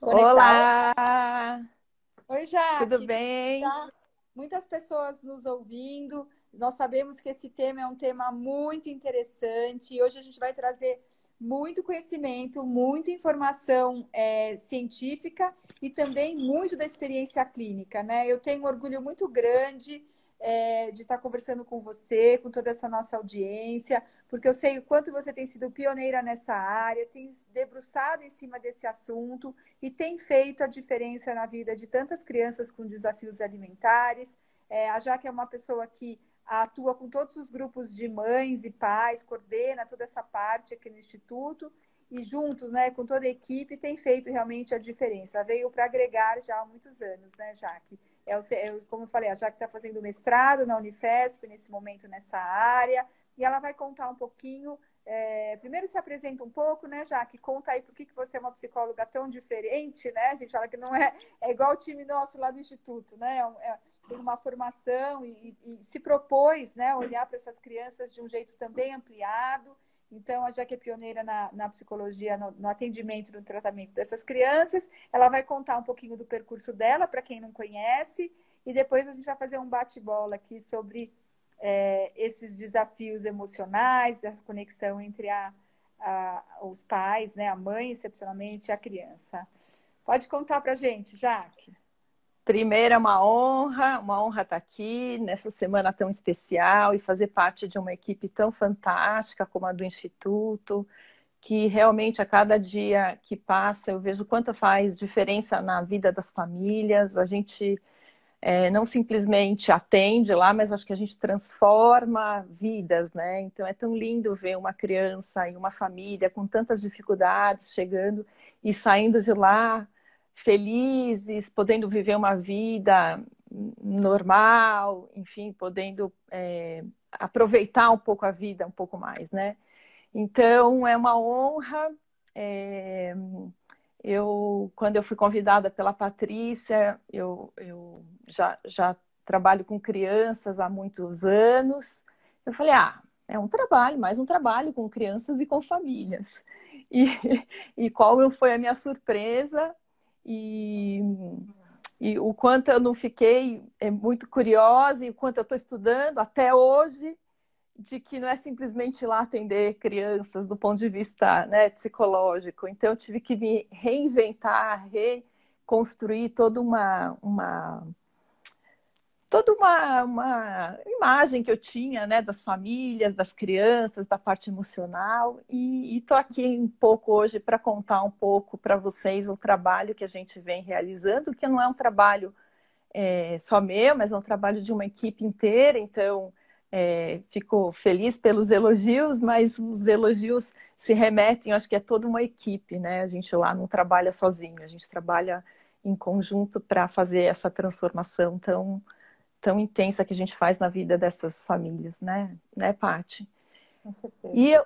Olá! Oi, Jaque. Tudo bem? Tá? Muitas pessoas nos ouvindo. Nós sabemos que esse tema é um tema muito interessante e hoje a gente vai trazer muito conhecimento, muita informação é, científica e também muito da experiência clínica, né? Eu tenho um orgulho muito grande é, de estar conversando com você, com toda essa nossa audiência, porque eu sei o quanto você tem sido pioneira nessa área, tem debruçado em cima desse assunto e tem feito a diferença na vida de tantas crianças com desafios alimentares. É, a Jaque é uma pessoa que atua com todos os grupos de mães e pais, coordena toda essa parte aqui no Instituto e juntos, né, com toda a equipe, tem feito realmente a diferença. Veio para agregar já há muitos anos, né, Jaque? É, é como eu falei, a Jaque está fazendo mestrado na Unifesp, nesse momento, nessa área, e ela vai contar um pouquinho. É, primeiro se apresenta um pouco, né, Jaque? Conta aí por que, que você é uma psicóloga tão diferente, né? A gente fala que não é, é igual o time nosso lá do Instituto, né? É, é tem uma formação e, e, e se propôs né, olhar para essas crianças de um jeito também ampliado. Então, a Jaque é pioneira na, na psicologia, no, no, atendimento, no tratamento dessas crianças. Ela vai contar um pouquinho do percurso dela, para quem não conhece, e depois a gente vai fazer um bate-bola aqui sobre é, esses desafios emocionais, essa conexão entre a, a, os pais, né, a mãe, excepcionalmente, e a criança. Pode contar para a gente, Jaque. Primeiro, é uma honra, uma honra estar aqui nessa semana tão especial e fazer parte de uma equipe tão fantástica como a do Instituto, que realmente a cada dia que passa eu vejo quanto faz diferença na vida das famílias. A gente é, não simplesmente atende lá, mas acho que a gente transforma vidas, né? Então é tão lindo ver uma criança e uma família com tantas dificuldades chegando e saindo de lá felizes, podendo viver uma vida normal, enfim, podendo é, aproveitar um pouco a vida um pouco mais, né? Então é uma honra. É, eu, quando eu fui convidada pela Patrícia, eu, eu já, já trabalho com crianças há muitos anos. Eu falei, ah, é um trabalho, mais um trabalho com crianças e com famílias. E, e qual foi a minha surpresa e, e o quanto eu não fiquei é muito curiosa e o quanto eu estou estudando até hoje de que não é simplesmente ir lá atender crianças do ponto de vista né, psicológico. Então, eu tive que me reinventar, reconstruir toda uma, uma toda uma, uma imagem que eu tinha né, das famílias, das crianças, da parte emocional. E estou aqui um pouco hoje para contar um pouco para vocês o trabalho que a gente vem realizando, que não é um trabalho é, só meu, mas é um trabalho de uma equipe inteira. Então, é, fico feliz pelos elogios, mas os elogios se remetem, acho que é toda uma equipe, né? A gente lá não trabalha sozinho, a gente trabalha em conjunto para fazer essa transformação tão tão intensa que a gente faz na vida dessas famílias, né, né, Paty? Com certeza. E eu,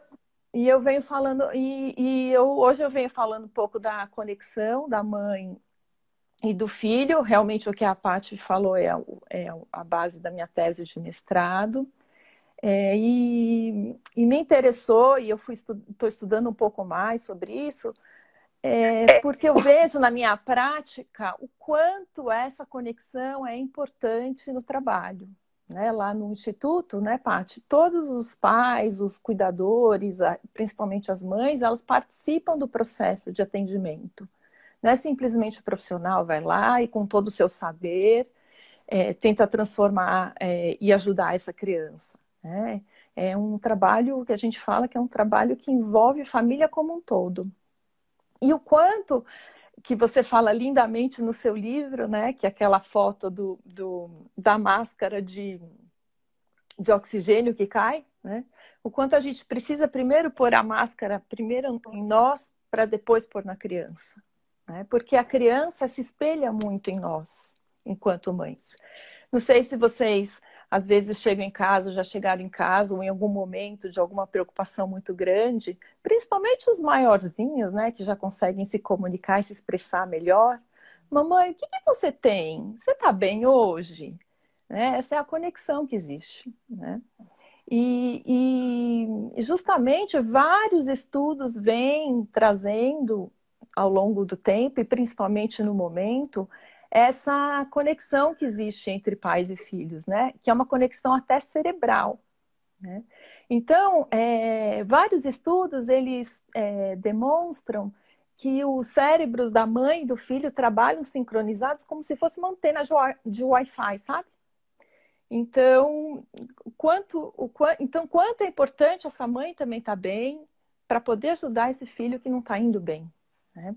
e eu venho falando, e, e eu, hoje eu venho falando um pouco da conexão da mãe e do filho. Realmente o que a Paty falou é, é a base da minha tese de mestrado. É, e, e, me interessou, e eu estou estu estudando um pouco mais sobre isso, é, porque eu vejo na minha prática o quanto essa conexão é importante no trabalho. Né? Lá no Instituto, né, Paty? Todos os pais, os cuidadores, principalmente as mães, elas participam do processo de atendimento. Não é simplesmente o profissional vai lá e com todo o seu saber é, tenta transformar é, e ajudar essa criança. Né? É um trabalho que a gente fala que é um trabalho que envolve a família como um todo. E o quanto que você fala lindamente no seu livro, né? Que é aquela foto do, do, da máscara de, de oxigênio que cai, né? O quanto a gente precisa primeiro pôr a máscara primeiro em nós para depois pôr na criança, né? Porque a criança se espelha muito em nós, enquanto mães. Não sei se vocês às vezes chegam em casa, já chegaram em casa, ou em algum momento de alguma preocupação muito grande, principalmente os maiorzinhos, né, que já conseguem se comunicar e se expressar melhor. Mamãe, o que, que você tem? Você está bem hoje? Né? Essa é a conexão que existe. Né? E, e justamente vários estudos vêm trazendo ao longo do tempo e principalmente no momento essa conexão que existe entre pais e filhos, né? Que é uma conexão até cerebral. Né? Então, é, vários estudos eles é, demonstram que os cérebros da mãe e do filho trabalham sincronizados como se fosse uma antena de Wi-Fi, sabe? Então, quanto, o, então, quanto é importante essa mãe também estar tá bem para poder ajudar esse filho que não está indo bem. Né?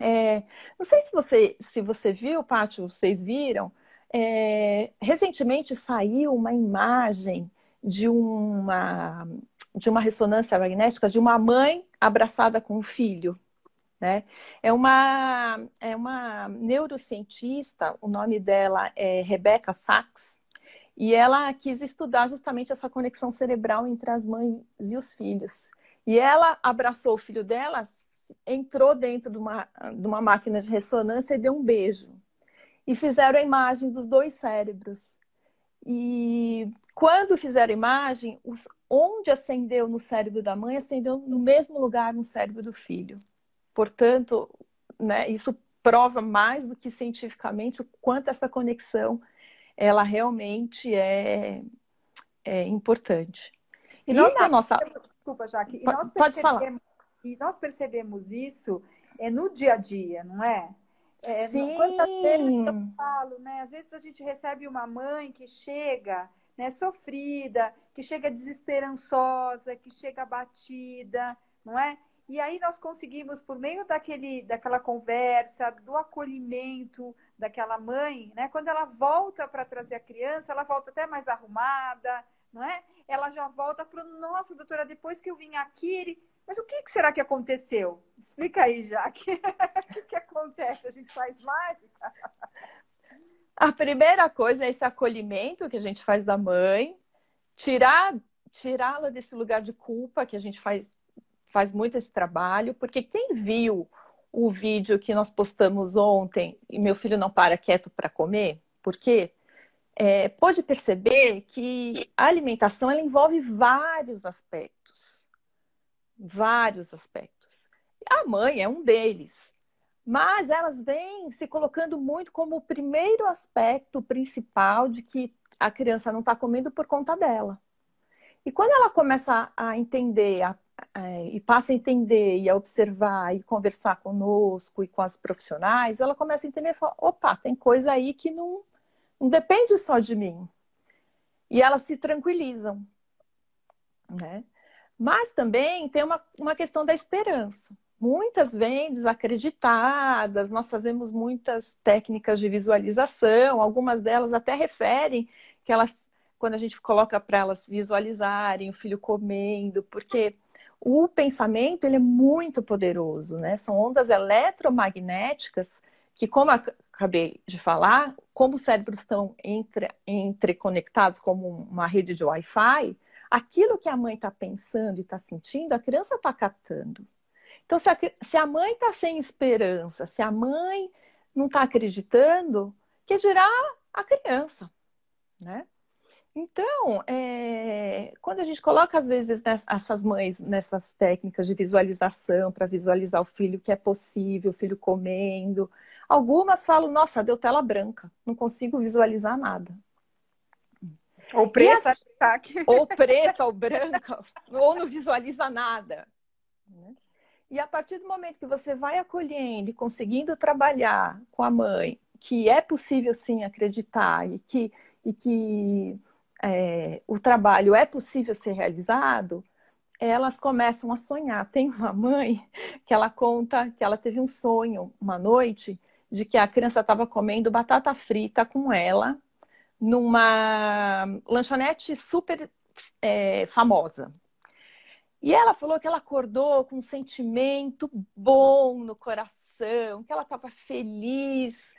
É, não sei se você, se você viu, Pátio, vocês viram, é, recentemente saiu uma imagem de uma, de uma ressonância magnética de uma mãe abraçada com um filho. Né? É, uma, é uma neurocientista, o nome dela é Rebecca Sachs, e ela quis estudar justamente essa conexão cerebral entre as mães e os filhos. E ela abraçou o filho dela, entrou dentro de uma, de uma máquina de ressonância e deu um beijo. E fizeram a imagem dos dois cérebros. E quando fizeram a imagem, os, onde acendeu no cérebro da mãe, acendeu no mesmo lugar no cérebro do filho. Portanto, né, isso prova mais do que cientificamente o quanto essa conexão ela realmente é, é importante. E, e nós na nossa desculpa, Jaque, e nós pode falar. E nós percebemos isso é, no dia a dia, não é? é Sim. Quantas vezes eu falo, né? Às vezes a gente recebe uma mãe que chega né, sofrida, que chega desesperançosa, que chega abatida, não é? E aí nós conseguimos, por meio daquele, daquela conversa, do acolhimento daquela mãe, né? Quando ela volta para trazer a criança, ela volta até mais arrumada, não é? Ela já volta falando, nossa, doutora, depois que eu vim aqui, mas o que, será que aconteceu? Explica aí, Jaque. o que, que acontece? A gente faz mágica? A primeira coisa é esse acolhimento que a gente faz da mãe, tirar tirá-la desse lugar de culpa que a gente faz faz muito esse trabalho, porque quem viu o vídeo que nós postamos ontem e meu filho não para quieto para comer, por quê? É, pode perceber que a alimentação ela envolve vários aspectos. Vários aspectos. A mãe é um deles. Mas elas vêm se colocando muito como o primeiro aspecto principal de que a criança não está comendo por conta dela. E quando ela começa a entender, a é, e passa a entender e a observar e conversar conosco e com as profissionais, ela começa a entender fala, opa, tem coisa aí que não, não depende só de mim. E elas se tranquilizam, né? Mas também tem uma, uma questão da esperança. Muitas vêm desacreditadas, nós fazemos muitas técnicas de visualização, algumas delas até referem que elas, quando a gente coloca para elas visualizarem o filho comendo, porque o pensamento ele é muito poderoso, né? São ondas eletromagnéticas que, como acabei de falar, como os cérebros estão entre, entreconectados como uma rede de Wi-Fi, aquilo que a mãe está pensando e está sentindo, a criança está captando. Então, se a, se a mãe está sem esperança, se a mãe não está acreditando, que dirá a criança, né? Então, é, quando a gente coloca, às vezes, essas mães nessas técnicas de visualização para visualizar o filho que é possível, o filho comendo, algumas falam, nossa, deu tela branca, não consigo visualizar nada. Ou preta, as... ou preta, ou branca, ou não visualiza nada. Né? E a partir do momento que você vai acolhendo e conseguindo trabalhar com a mãe, que é possível sim acreditar e que, e que é, o trabalho é possível ser realizado, elas começam a sonhar. Tem uma mãe que ela conta que ela teve um sonho uma noite de que a criança estava comendo batata frita com ela numa lanchonete super é, famosa. E ela falou que ela acordou com um sentimento bom no coração, que ela estava feliz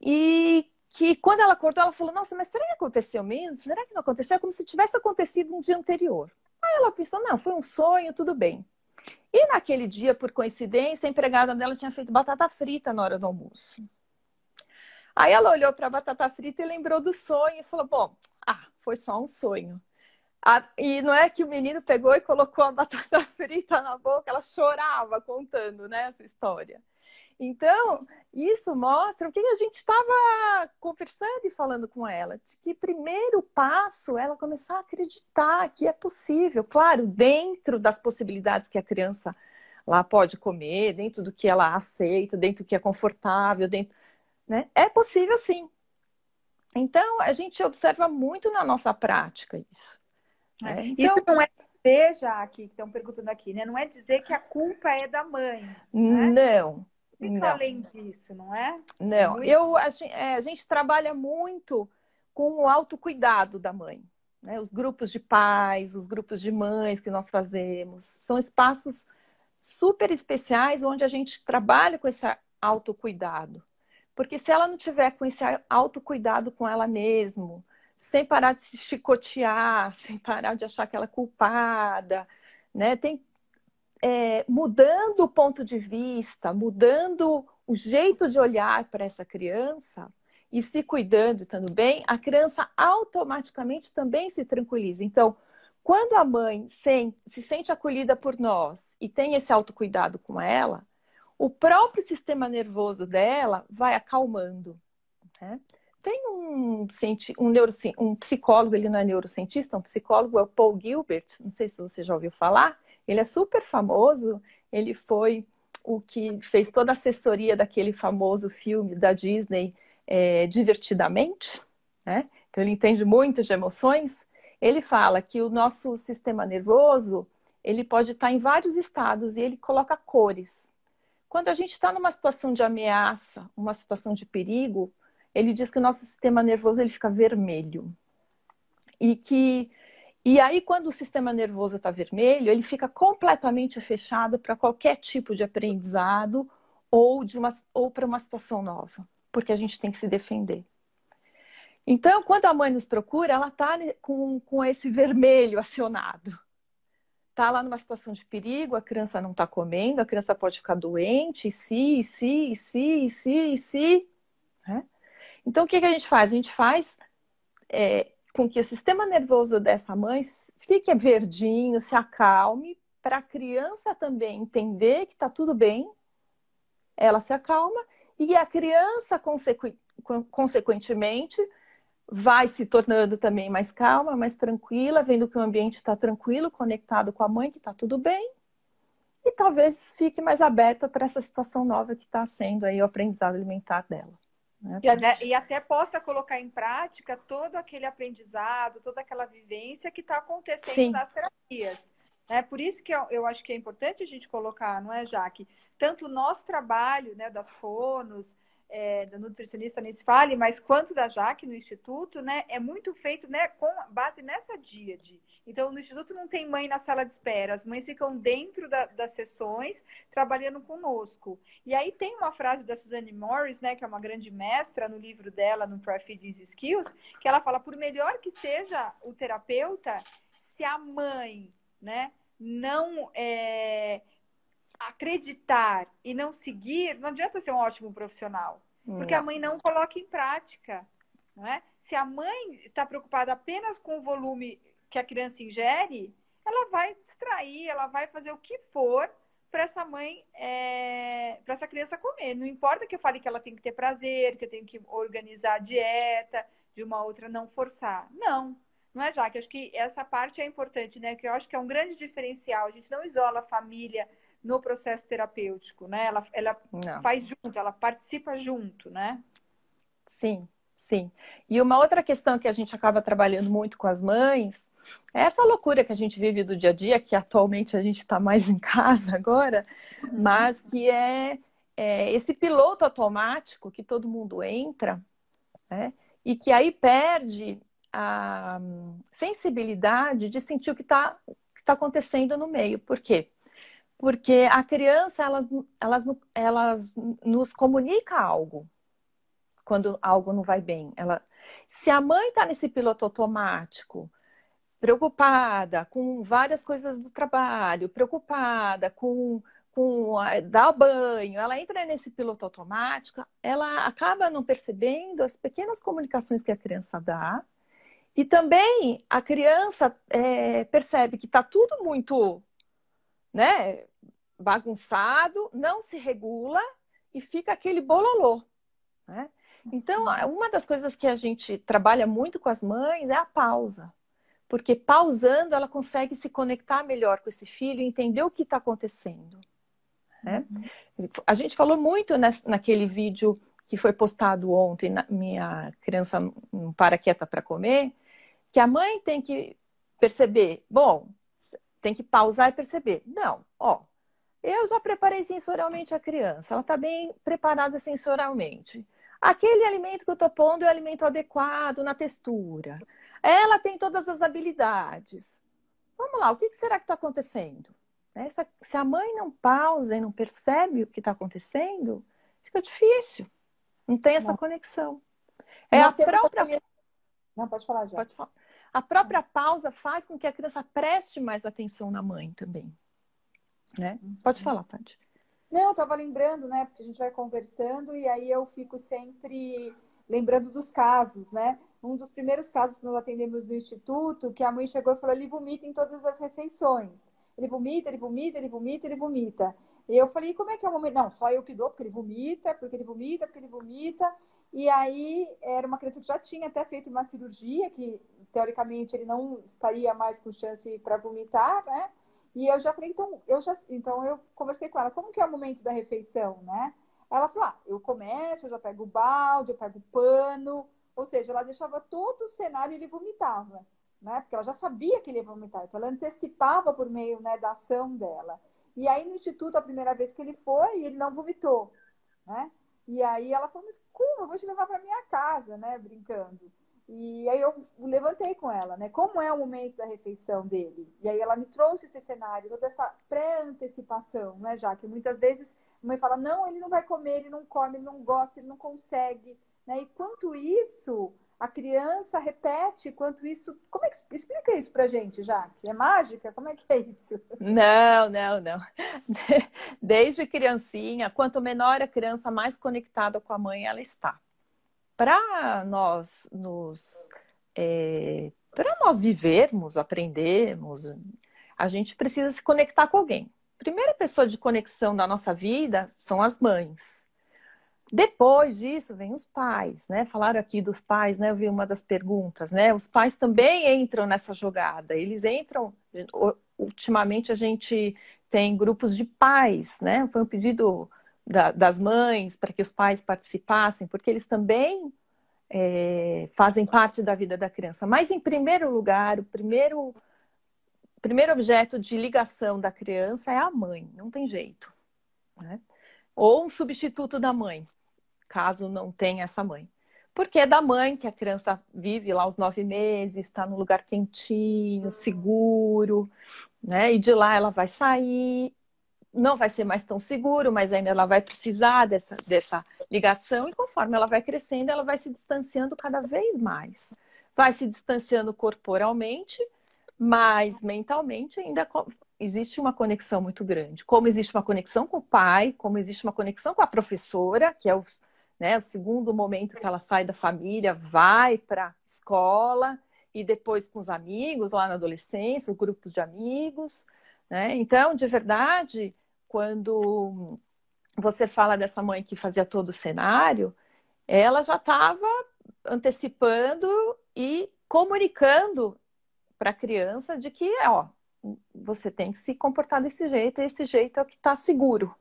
e que quando ela acordou, ela falou: Nossa, mas será que aconteceu mesmo? Será que não aconteceu? É como se tivesse acontecido no dia anterior. Aí ela pensou: Não, foi um sonho, tudo bem. E naquele dia, por coincidência, a empregada dela tinha feito batata frita na hora do almoço. Aí ela olhou para a batata frita e lembrou do sonho e falou: Bom, ah, foi só um sonho. A, e não é que o menino pegou e colocou a batata frita na boca, ela chorava contando né, essa história. Então, isso mostra o que a gente estava conversando e falando com ela, de que primeiro passo é ela começar a acreditar que é possível, claro, dentro das possibilidades que a criança lá pode comer, dentro do que ela aceita, dentro do que é confortável, dentro, né? É possível sim. Então, a gente observa muito na nossa prática isso. Né? É. Então, isso não é dizer, já que estão perguntando aqui, né? Não é dizer que a culpa é da mãe. Né? Não. Muito não. além disso, não é? Não. Muito... Eu, a gente, é, a gente trabalha muito com o autocuidado da mãe. Né? Os grupos de pais, os grupos de mães que nós fazemos, são espaços super especiais onde a gente trabalha com esse autocuidado. Porque se ela não tiver com esse autocuidado com ela mesma, sem parar de se chicotear, sem parar de achar que ela é culpada, né? Tem é, mudando o ponto de vista, mudando o jeito de olhar para essa criança e se cuidando, estando bem, a criança automaticamente também se tranquiliza. Então, quando a mãe se, se sente acolhida por nós e tem esse autocuidado com ela, o próprio sistema nervoso dela vai acalmando. Né? Tem um, um, neuro, um psicólogo, ele não é neurocientista, um psicólogo é o Paul Gilbert, não sei se você já ouviu falar, ele é super famoso, ele foi o que fez toda a assessoria daquele famoso filme da Disney, é, Divertidamente, né? Então ele entende muito de emoções ele fala que o nosso sistema nervoso ele pode estar em vários estados e ele coloca cores. Quando a gente está numa situação de ameaça, uma situação de perigo, ele diz que o nosso sistema nervoso ele fica vermelho. E que e aí quando o sistema nervoso está vermelho, ele fica completamente fechado para qualquer tipo de aprendizado ou de uma ou para uma situação nova, porque a gente tem que se defender. Então, quando a mãe nos procura, ela está com, com esse vermelho acionado. Está lá numa situação de perigo, a criança não está comendo, a criança pode ficar doente, e se, e se, e se, e se, e se. Né? Então, o que, que, a gente faz? A gente faz é, com que o sistema nervoso dessa mãe fique verdinho, se acalme, para a criança também entender que está tudo bem, ela se acalma, e a criança, consequentemente, vai se tornando também mais calma, mais tranquila, vendo que o ambiente está tranquilo, conectado com a mãe, que está tudo bem, e talvez fique mais aberta para essa situação nova que está sendo aí o aprendizado alimentar dela. Né? E, até, e, até, possa colocar em prática todo aquele aprendizado, toda aquela vivência que está acontecendo Sim. nas terapias. É por isso que eu, eu, acho que é importante a gente colocar, não é, Jaque? Tanto o nosso trabalho, né, das fonos, é, da nutricionista nem se fale, mas quanto da Jaque no Instituto, né, é muito feito né, com base nessa díade. Então, no Instituto não tem mãe na sala de espera, as mães ficam dentro da, das sessões trabalhando conosco. E aí tem uma frase da Suzanne Morris, né, que é uma grande mestra no livro dela, no Feeding Skills, que ela fala, por melhor que seja o terapeuta, se a mãe, né, não é, acreditar e não seguir, não adianta ser um ótimo profissional. Porque a mãe não coloca em prática. Não é? Se a mãe está preocupada apenas com o volume que a criança ingere, ela vai distrair, ela vai fazer o que for para essa mãe, é, para essa criança comer. Não importa que eu fale que ela tem que ter prazer, que eu tenho que organizar a dieta, de uma outra não forçar. Não, não é, Jaque? Acho que essa parte é importante, né? Que eu acho que é um grande diferencial. A gente não isola a família no processo terapêutico, né? Ela, ela faz junto, ela participa junto, né? Sim, sim. E uma outra questão que a gente acaba trabalhando muito com as mães é essa loucura que a gente vive do dia a dia, que atualmente a gente está mais em casa agora, uhum. mas que é, é, esse piloto automático que todo mundo entra, né? E que aí perde a sensibilidade de sentir o que está tá acontecendo no meio. Por quê? Porque a criança, elas, elas, elas nos comunica algo quando algo não vai bem. Ela, se a mãe está nesse piloto automático, preocupada com várias coisas do trabalho, preocupada com, com dar banho, ela entra nesse piloto automático, ela acaba não percebendo as pequenas comunicações que a criança dá E também a criança é, percebe que está tudo muito né, bagunçado, não se regula e fica aquele bololô. Né? Então, uma das coisas que a gente trabalha muito com as mães é a pausa. Porque pausando, ela consegue se conectar melhor com esse filho e entender o que está acontecendo. Né? Uhum. A gente falou muito naquele vídeo que foi postado ontem, na minha criança não para quieta para comer, que a mãe tem que perceber, bom, tem que pausar e perceber. Não, ó, eu já preparei sensorialmente a criança, ela está bem preparada sensorialmente. Aquele alimento que eu estou pondo é o alimento adequado na textura. Ela tem todas as habilidades. Vamos lá, o que será que está acontecendo? Essa, se a mãe não pausa e não percebe o que está acontecendo, fica difícil. Não tem essa conexão. É Nós a própria. Não, pode falar já. Pode falar. A própria pausa faz com que a criança preste mais atenção na mãe também. Né? Pode uhum. falar, Tati. Não, eu estava lembrando, né? Porque a gente vai conversando e aí eu fico sempre lembrando dos casos, né? Um dos primeiros casos que nós atendemos no instituto, que a mãe chegou e falou: ele vomita em todas as refeições. Ele vomita, ele vomita, ele vomita, ele vomita. E eu falei: como é que é o momento? Não, só eu que dou, porque ele vomita, porque ele vomita, porque ele vomita. E aí era uma criança que já tinha até feito uma cirurgia, que teoricamente ele não estaria mais com chance para vomitar, né? E eu já falei, então eu já, então eu conversei com ela, como que é o momento da refeição, né? Ela falou, ah, eu começo, eu já pego o balde, eu pego o pano, ou seja, ela deixava todo o cenário e ele vomitava, né? Porque ela já sabia que ele ia vomitar, então ela antecipava por meio né, da ação dela. E aí no instituto, a primeira vez que ele foi, ele não vomitou, né? E aí ela falou, mas como? Eu vou te levar para minha casa, né? Brincando. E aí eu levantei com ela, né? Como é o momento da refeição dele? E aí ela me trouxe esse cenário, toda essa pré-antecipação, né, já que muitas vezes a mãe fala, não, ele não vai comer, ele não come, ele não gosta, ele não consegue, né? E quanto isso a criança repete, quanto isso, como é que explica isso pra gente, Jaque? É mágica? Como é que é isso? Não, não, não. Desde criancinha, quanto menor a criança, mais conectada com a mãe ela está para nós nos é, para nós vivermos, aprendermos, a gente precisa se conectar com alguém. Primeira pessoa de conexão da nossa vida são as mães. Depois disso vem os pais, né? Falaram aqui dos pais, né? Eu vi uma das perguntas, né? Os pais também entram nessa jogada. Eles entram. Ultimamente a gente tem grupos de pais, né? Foi um pedido da, das mães, para que os pais participassem, porque eles também é, fazem parte da vida da criança. Mas, em primeiro lugar, o primeiro, primeiro objeto de ligação da criança é a mãe, não tem jeito. Né? Ou um substituto da mãe, caso não tenha essa mãe. Porque é da mãe que a criança vive lá os nove meses, está num lugar quentinho, seguro, né? E de lá ela vai sair não vai ser mais tão seguro, mas ainda ela vai precisar dessa, dessa ligação, e conforme ela vai crescendo, ela vai se distanciando cada vez mais. Vai se distanciando corporalmente, mas mentalmente ainda existe uma conexão muito grande. Como existe uma conexão com o pai, como existe uma conexão com a professora, que é o, né, o segundo momento que ela sai da família, vai para a escola, e depois com os amigos lá na adolescência, os grupos de amigos. Né? Então, de verdade, quando você fala dessa mãe que fazia todo o cenário, ela já estava antecipando e comunicando para a criança de que, ó, você tem que se comportar desse jeito, e esse jeito é o que está seguro,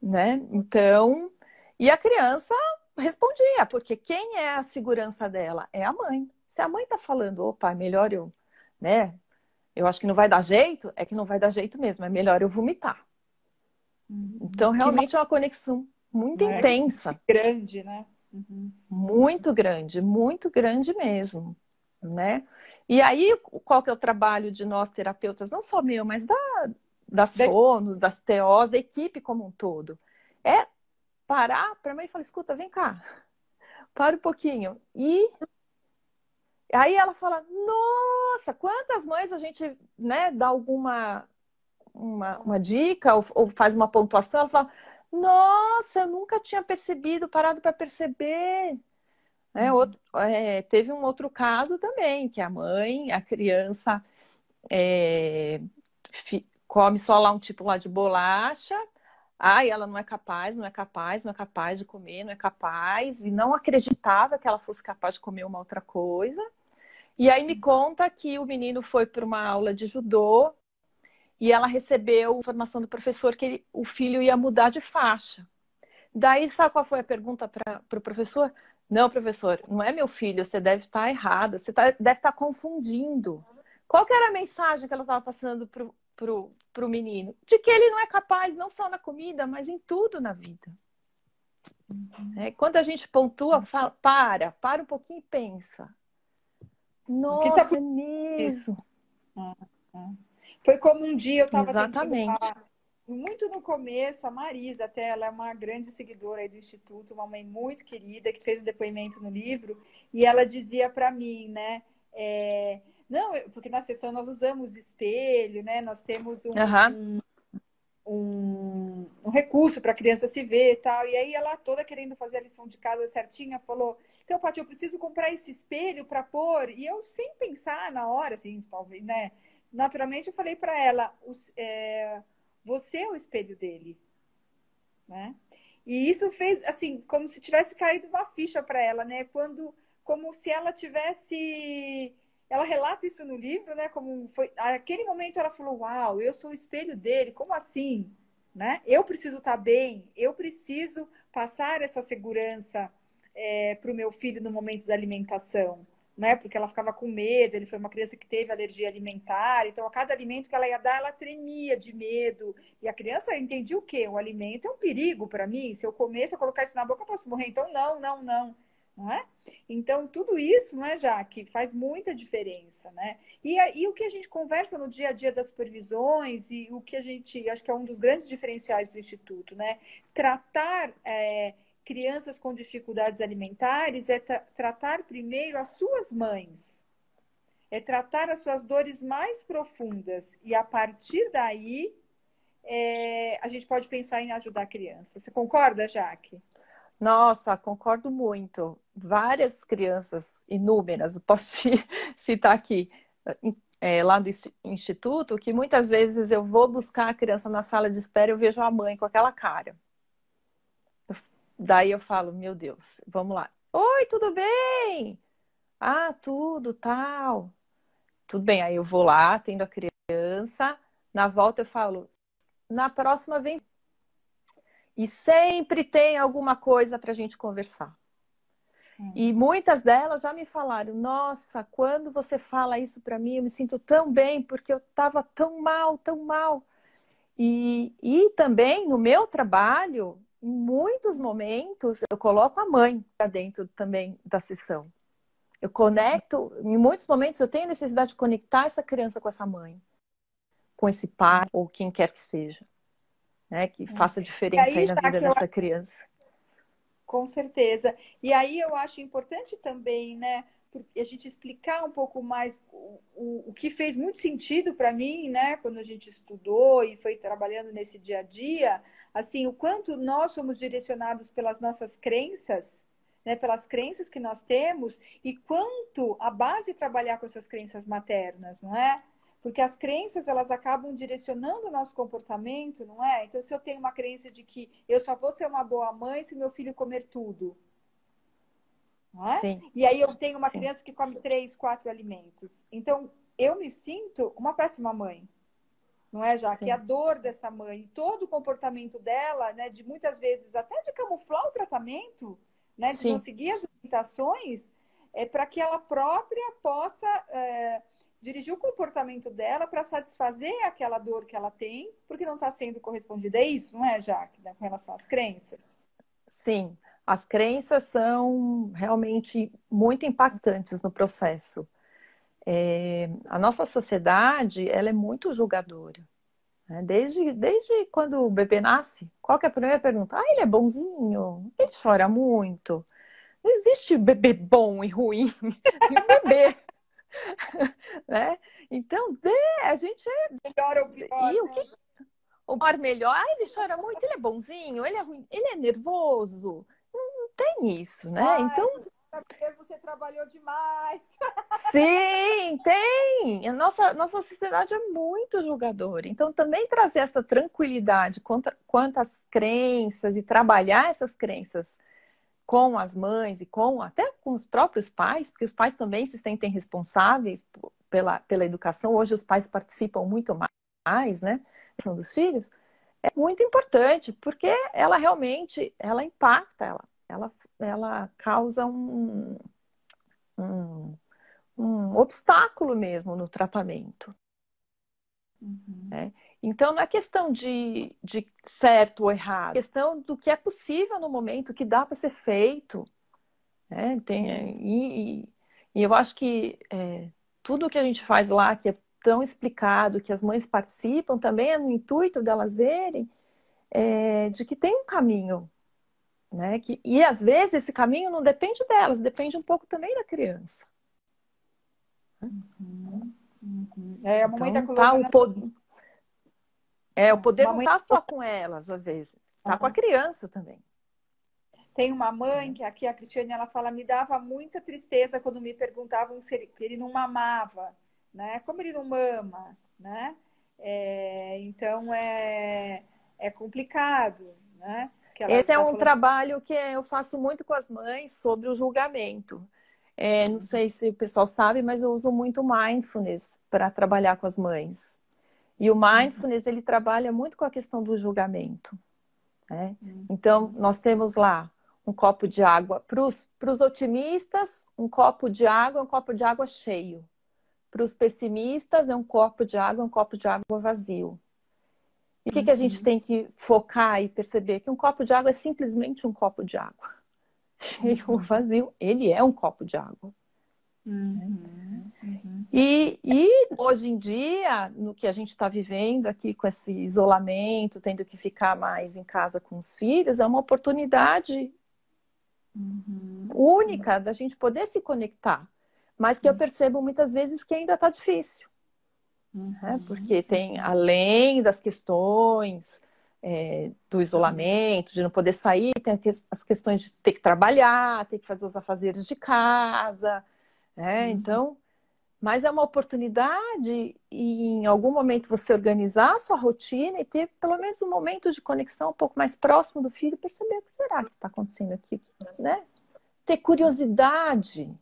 né? Então, e a criança respondia, porque quem é a segurança dela? É a mãe. Se a mãe está falando, opa, é melhor eu, né? Eu acho que não vai dar jeito, é que não vai dar jeito mesmo, é melhor eu vomitar. Uhum. Então, realmente é uma conexão muito é intensa. Grande, né? Uhum. Muito grande, muito grande mesmo, né? E aí, qual que é o trabalho de nós terapeutas, não só meu, mas da, das de... fonos, das TOs, da equipe como um todo? É parar para mãe e falar, escuta, vem cá, para um pouquinho. E aí ela fala, nossa, quantas mães a gente né, dá alguma uma, uma dica ou, ou, faz uma pontuação, ela fala: Nossa, eu nunca tinha percebido, parado para perceber. É, outro, é, teve um outro caso também, que a mãe, a criança é, come só lá um tipo lá de bolacha, ai, ela não é capaz, não é capaz, não é capaz de comer, não é capaz, e não acreditava que ela fosse capaz de comer uma outra coisa. E aí me conta que o menino foi para uma aula de judô e ela recebeu informação do professor que ele, o filho ia mudar de faixa. Daí, sabe qual foi a pergunta para o pro professor? Não, professor, não é meu filho, você deve estar errada, você tá, deve estar confundindo. Qual que era a mensagem que ela estava passando pro, pro, pro menino? De que ele não é capaz, não só na comida, mas em tudo na vida. É, quando a gente pontua, fala, para, para um pouquinho e pensa. Nossa, tá... é mesmo. Foi como um dia eu estava Exatamente muito no começo, a Marisa, até ela é uma grande seguidora aí do Instituto, uma mãe muito querida, que fez um depoimento no livro, e ela dizia para mim, né? É, não, porque na sessão nós usamos espelho, né? Nós temos um, uhum. um, um, recurso para a criança se ver e tal. E aí ela toda querendo fazer a lição de casa certinha, falou: Então, Paty, eu preciso comprar esse espelho para pôr. E eu, sem pensar na hora, assim, talvez, né? Naturalmente, eu falei para ela: os, é, você é o espelho dele, né? E isso fez assim, como se tivesse caído uma ficha para ela, né? Quando, como se ela tivesse, ela relata isso no livro, né? Como foi, aquele momento ela falou, uau, eu sou o espelho dele, como assim, né? Eu preciso estar tá bem, eu preciso passar essa segurança é, eh, para o meu filho no momento da alimentação né? Porque ela ficava com medo, ele foi uma criança que teve alergia alimentar, então a cada alimento que ela ia dar, ela tremia de medo. E a criança entendia o quê? O alimento é um perigo para mim, se eu comer, se eu colocar isso na boca, eu posso morrer. Então, não, não, não. Não é? Então, tudo isso, não é, Jaque, faz muita diferença, né? E, e o que a gente conversa no dia a dia das supervisões e o que a gente, acho que é um dos grandes diferenciais do Instituto, né? Tratar é, crianças com dificuldades alimentares é tra tratar primeiro as suas mães, é tratar as suas dores mais profundas e a partir daí é, a gente pode pensar em ajudar a criança. Você concorda, Jaque? Nossa, concordo muito. Várias crianças, inúmeras, posso citar aqui, é, lá do instituto, que muitas vezes eu vou buscar a criança na sala de espera e eu vejo a mãe com aquela cara. Daí eu falo, meu Deus, vamos lá. Oi, tudo bem? Ah, tudo, tal. Tudo bem, aí eu vou lá, atendo a criança. Na volta eu falo, na próxima vem. E sempre tem alguma coisa para a gente conversar. E muitas delas já me falaram: Nossa, quando você fala isso para mim, eu me sinto tão bem, porque eu estava tão mal, tão mal. E, e também no meu trabalho, em muitos momentos, eu coloco a mãe para dentro também da sessão. Eu conecto, em muitos momentos, eu tenho necessidade de conectar essa criança com essa mãe, com esse pai, ou quem quer que seja, né? Que faça diferença aí, aí, na vida dessa criança. Com certeza. E aí eu acho importante também, né? a gente explicar um pouco mais o, o, o que fez muito sentido para mim, né? Quando a gente estudou e foi trabalhando nesse dia a dia, assim, o quanto nós somos direcionados pelas nossas crenças, né, pelas crenças que nós temos e quanto a base trabalhar com essas crenças maternas, não é? Porque as crenças, elas acabam direcionando o nosso comportamento, não é? Então, se eu tenho uma crença de que eu só vou ser uma boa mãe se meu filho comer tudo, não é? Sim. E aí eu tenho uma Sim. criança que come três, quatro alimentos. Então, eu me sinto uma péssima mãe não é, já que a dor dessa mãe, todo o comportamento dela, né, de muitas vezes até de camuflar o tratamento, né, de não seguir as limitações, é para que ela própria possa é, dirigir o comportamento dela para satisfazer aquela dor que ela tem, porque não está sendo correspondida. É isso, não é, Jaque, né, com relação às crenças? Sim, as crenças são realmente muito impactantes no processo. É, a nossa sociedade ela é muito julgadora. Né? Desde, desde quando o bebê nasce, qual que é a primeira pergunta? Ah, ele é bonzinho? Ele chora muito? Não existe bebê bom e ruim. bebê. né? Então, a gente é. Melhor ou pior. E o que... O pior melhor, ah, ele chora muito, ele é bonzinho, ele é ruim, ele é nervoso. Não, tem isso, né? então demais. Sim, tem. A nossa, nossa sociedade é muito julgadora. Então, também trazer essa tranquilidade quanto, quanto às crenças e trabalhar essas crenças com as mães e com até com os próprios pais, porque os pais também se sentem responsáveis pela, pela educação. Hoje os pais participam muito mais, né? São dos filhos. É muito importante, porque ela realmente ela impacta, ela, ela, ela causa um, um, um obstáculo mesmo no tratamento. Uhum. Né? Então, não é questão de, de certo ou errado, é questão do que é possível no momento, o que dá para ser feito. Né? Tem, e, e, eu acho que é, tudo que a gente faz lá, que é tão explicado, que as mães participam, também é no intuito delas verem é, de que tem um caminho. Né? Que, e às vezes esse caminho não depende delas, depende um pouco também da criança. Uhum, uhum. É, a mamãe então, tá, tá o poder é, o poder não está só com elas, às vezes. Está uhum. com a criança também. Tem uma mãe que aqui, a Cristiane, ela fala, me dava muita tristeza quando me perguntavam se ele, ele não mamava, né? Como ele não mama, né? É, então, é, é complicado, né? Esse é tá um falando... trabalho que eu faço muito com as mães sobre o julgamento. É, não sei se o pessoal sabe, mas eu uso muito mindfulness para trabalhar com as mães. E o mindfulness, ele trabalha muito com a questão do julgamento. Né? Uhum. Então, nós temos lá um copo de água. Para os otimistas, um copo de água é um copo de água cheio. Para os pessimistas, é um copo de água, um copo de água vazio. E o que, uhum. que a gente uhum. tem que focar e perceber? Que um copo de água é simplesmente um copo de água. Cheio ou vazio, ele é um copo de água. Uhum, uhum. E, e, hoje em dia, no que a gente está vivendo aqui com esse isolamento, tendo que ficar mais em casa com os filhos, é uma oportunidade uhum. única da gente poder se conectar, mas que eu percebo muitas vezes que ainda está difícil. Né? Uhum. Porque tem, além das questões é, do isolamento, de não poder sair, tem as questões de ter que trabalhar, ter que fazer os afazeres de casa né? Uhum. Então, mas é uma oportunidade e em algum momento você organizar a sua rotina e ter pelo menos um momento de conexão um pouco mais próximo do filho, perceber o que será que está acontecendo aqui, né? Ter curiosidade,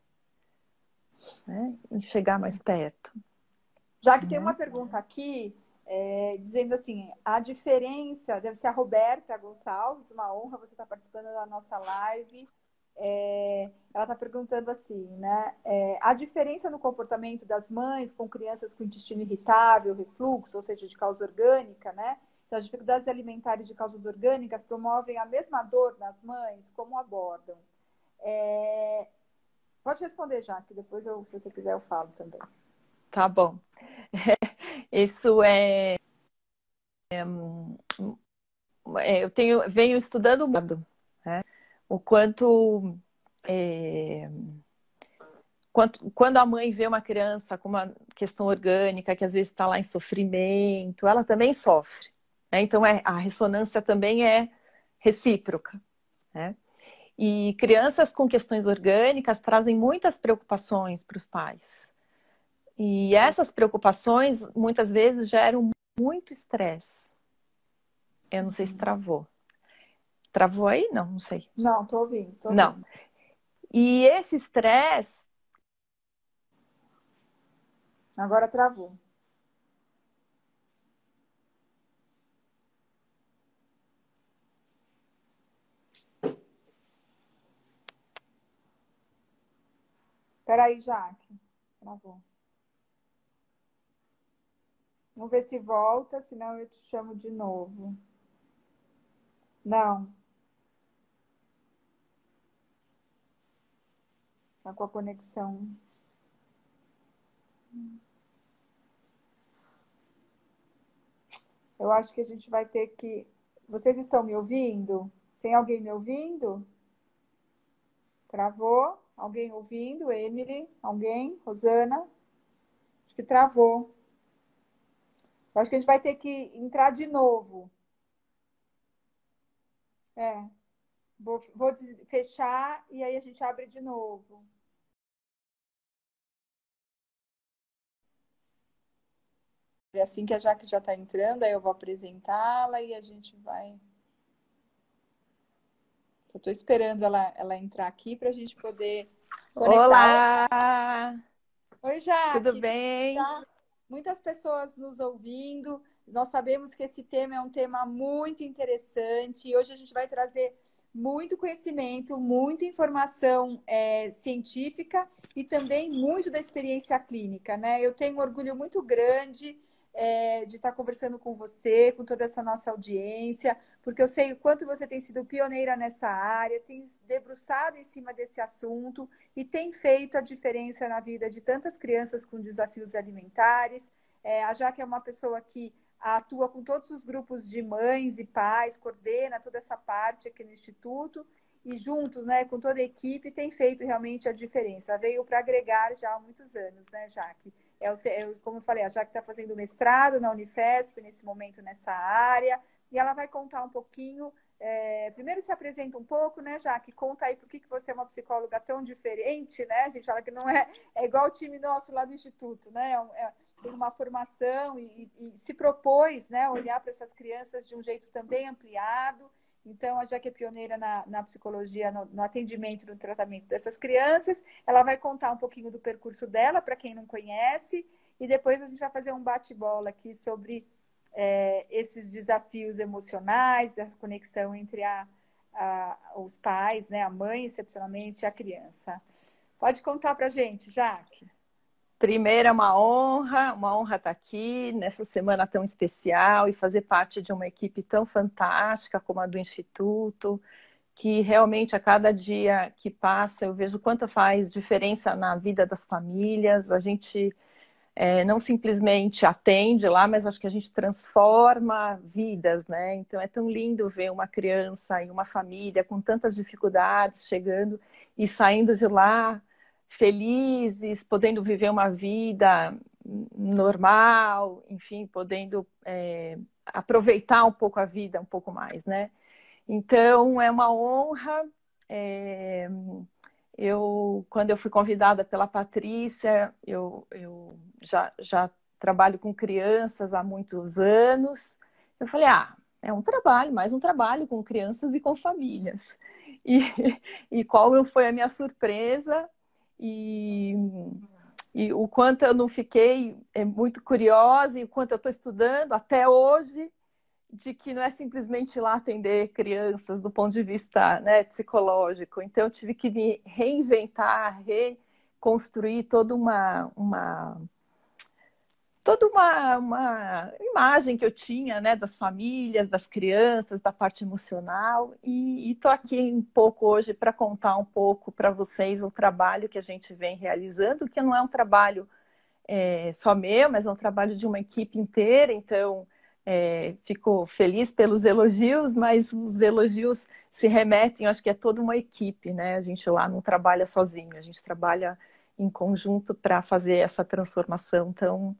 né? Em chegar mais perto. Já que tem né? uma pergunta aqui, é, dizendo assim, a diferença, deve ser a Roberta Gonçalves, uma honra você estar participando da nossa live. É, ela está perguntando assim, né? É, a diferença no comportamento das mães com crianças com intestino irritável, refluxo, ou seja, de causa orgânica, né? Então, as dificuldades alimentares de causas orgânicas promovem a mesma dor nas mães, como abordam? É... Pode responder já, que depois, eu, se você quiser, eu falo também. Tá bom. Isso é, é, é eu tenho, venho estudando o quanto, é, quanto, quando a mãe vê uma criança com uma questão orgânica que às vezes está lá em sofrimento, ela também sofre. Né? Então é, a ressonância também é recíproca. Né? E crianças com questões orgânicas trazem muitas preocupações para os pais. E essas preocupações muitas vezes geram muito estresse. Eu não sei se travou. Travou aí? Não, não sei. Não, tô ouvindo. Tô ouvindo. Não. E esse estresse. Agora travou. Peraí, Jaque. Travou. Vamos ver se volta, senão eu te chamo de novo. Não. Está com a conexão. Eu acho que a gente vai ter que. Vocês estão me ouvindo? Tem alguém me ouvindo? Travou? Alguém ouvindo? Emily? Alguém? Rosana? Acho que travou. Eu acho que a gente vai ter que entrar de novo. É. Vou, vou fechar e aí a gente abre de novo. Assim que a Jaque já está entrando, aí eu vou apresentá-la e a gente vai. Eu estou esperando ela, ela entrar aqui para a gente poder conectar. Olá! Oi, Jaque. Tudo bem? Tá? Muitas pessoas nos ouvindo. Nós sabemos que esse tema é um tema muito interessante e hoje a gente vai trazer muito conhecimento, muita informação é, científica e também muito da experiência clínica, né? Eu tenho um orgulho muito grande é, de estar conversando com você, com toda essa nossa audiência, porque eu sei o quanto você tem sido pioneira nessa área, tem debruçado em cima desse assunto e tem feito a diferença na vida de tantas crianças com desafios alimentares. É, a Jaque é uma pessoa que atua com todos os grupos de mães e pais, coordena toda essa parte aqui no Instituto e juntos, né, com toda a equipe, tem feito realmente a diferença. Veio para agregar já há muitos anos, né, Jaque? É, é como eu falei, a Jaque está fazendo mestrado na Unifesp, nesse momento, nessa área, e ela vai contar um pouquinho. É, primeiro se apresenta um pouco, né, Jaque? Conta aí por que, que você é uma psicóloga tão diferente, né? A gente fala que não é, é igual o time nosso lá do Instituto, né? É, é tem uma formação e, e, e se propôs né, olhar para essas crianças de um jeito também ampliado. Então, a Jaque é pioneira na, na psicologia, no, no, atendimento, no tratamento dessas crianças. Ela vai contar um pouquinho do percurso dela, para quem não conhece, e depois a gente vai fazer um bate-bola aqui sobre é, esses desafios emocionais, a conexão entre a, a, os pais, né, a mãe, excepcionalmente, e a criança. Pode contar para a gente, Jaque. Primeiro, é uma honra, uma honra estar aqui nessa semana tão especial e fazer parte de uma equipe tão fantástica como a do Instituto, que realmente a cada dia que passa eu vejo quanto faz diferença na vida das famílias. A gente é, não simplesmente atende lá, mas acho que a gente transforma vidas, né? Então é tão lindo ver uma criança e uma família com tantas dificuldades chegando e saindo de lá felizes, podendo viver uma vida normal, enfim, podendo é, aproveitar um pouco a vida um pouco mais, né? Então é uma honra. É, eu, quando eu fui convidada pela Patrícia, eu, eu já, já trabalho com crianças há muitos anos. Eu falei, ah, é um trabalho, mais um trabalho com crianças e com famílias. E, e qual foi a minha surpresa e, e o quanto eu não fiquei é, muito curiosa e o quanto eu estou estudando até hoje de que não é simplesmente ir lá atender crianças do ponto de vista né, psicológico. Então, eu tive que me reinventar, reconstruir toda uma, uma toda uma, uma imagem que eu tinha né, das famílias, das crianças, da parte emocional. E estou aqui um pouco hoje para contar um pouco para vocês o trabalho que a gente vem realizando, que não é um trabalho é, só meu, mas é um trabalho de uma equipe inteira. Então, é, fico feliz pelos elogios, mas os elogios se remetem, acho que é toda uma equipe, né? A gente lá não trabalha sozinho, a gente trabalha em conjunto para fazer essa transformação tão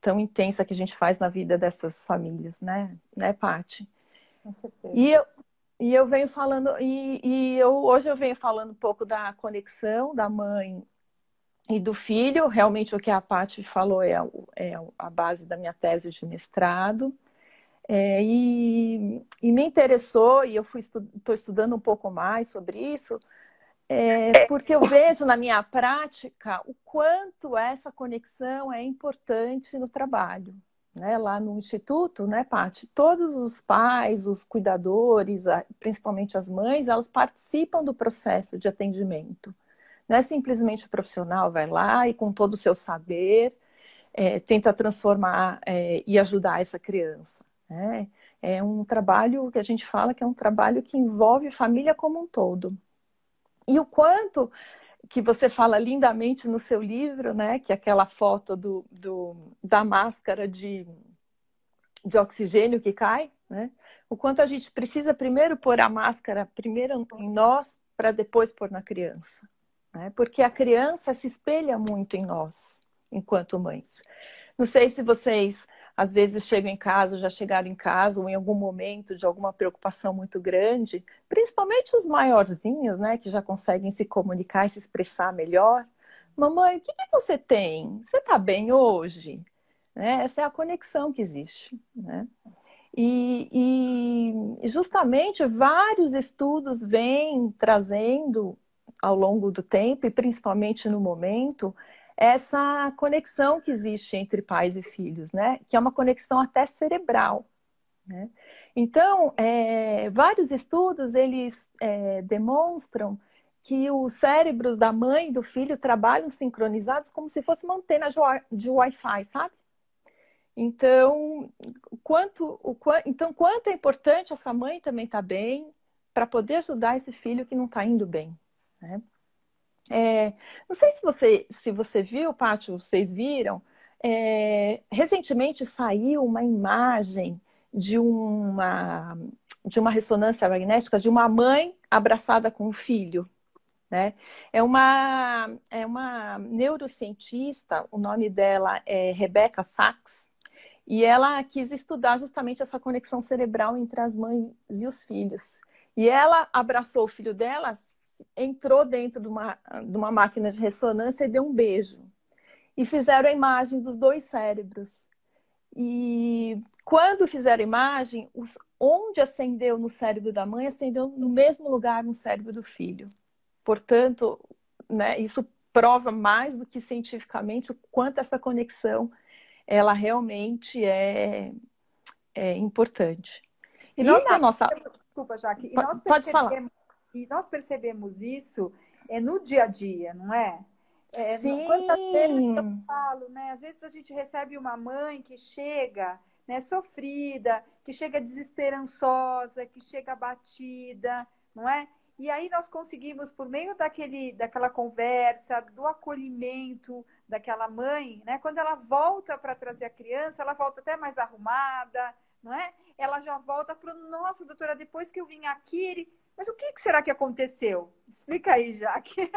tão intensa que a gente faz na vida dessas famílias, né, né, Paty? Com certeza. E eu, e eu venho falando, e, e eu, hoje eu venho falando um pouco da conexão da mãe e do filho. Realmente o que a Paty falou é, é a base da minha tese de mestrado. É, e, e, me interessou, e eu estou estu estudando um pouco mais sobre isso, é, porque eu vejo na minha prática o quanto essa conexão é importante no trabalho. Né? Lá no Instituto, né, Paty? Todos os pais, os cuidadores, principalmente as mães, elas participam do processo de atendimento. Não é simplesmente o profissional vai lá e com todo o seu saber é, tenta transformar é, e ajudar essa criança. Né? É um trabalho que a gente fala que é um trabalho que envolve a família como um todo. E o quanto que você fala lindamente no seu livro, né? Que é aquela foto do, do, da máscara de, de oxigênio que cai, né? O quanto a gente precisa primeiro pôr a máscara primeiro em nós para depois pôr na criança, né? Porque a criança se espelha muito em nós, enquanto mães. Não sei se vocês às vezes chegam em casa, já chegaram em casa, ou em algum momento de alguma preocupação muito grande, principalmente os maiorzinhos, né, que já conseguem se comunicar e se expressar melhor. Mamãe, o que, que você tem? Você está bem hoje? Né? Essa é a conexão que existe. Né? E, e justamente vários estudos vêm trazendo ao longo do tempo, e principalmente no momento, essa conexão que existe entre pais e filhos, né? Que é uma conexão até cerebral. Né? Então, é, vários estudos eles é, demonstram que os cérebros da mãe e do filho trabalham sincronizados como se fosse uma antena de Wi-Fi, sabe? Então, quanto, o, então, quanto é importante essa mãe também estar tá bem para poder ajudar esse filho que não está indo bem. Né? É, não sei se você, se você viu, Pátio, vocês viram, é, recentemente saiu uma imagem de uma, de uma ressonância magnética de uma mãe abraçada com um filho. Né? É, uma, é uma neurocientista, o nome dela é Rebecca Sachs, e ela quis estudar justamente essa conexão cerebral entre as mães e os filhos. E ela abraçou o filho dela, entrou dentro de uma, de uma máquina de ressonância e deu um beijo. E fizeram a imagem dos dois cérebros. E quando fizeram a imagem, os, onde acendeu no cérebro da mãe, acendeu no mesmo lugar no cérebro do filho. Portanto, né, isso prova mais do que cientificamente o quanto essa conexão ela realmente é, é importante. E, e nós na nossa. Desculpa, Jaque. E nós Pode falar. E nós percebemos isso é, no dia a dia, não é? é Sim. Quantas vezes eu falo, né? Às vezes a gente recebe uma mãe que chega né, sofrida, que chega desesperançosa, que chega abatida, não é? E aí nós conseguimos, por meio daquele, daquela conversa, do acolhimento daquela mãe, né? Quando ela volta para trazer a criança, ela volta até mais arrumada, não é? Ela já volta falando, nossa, doutora, depois que eu vim aqui, mas o que, será que aconteceu? Explica aí, Jaque.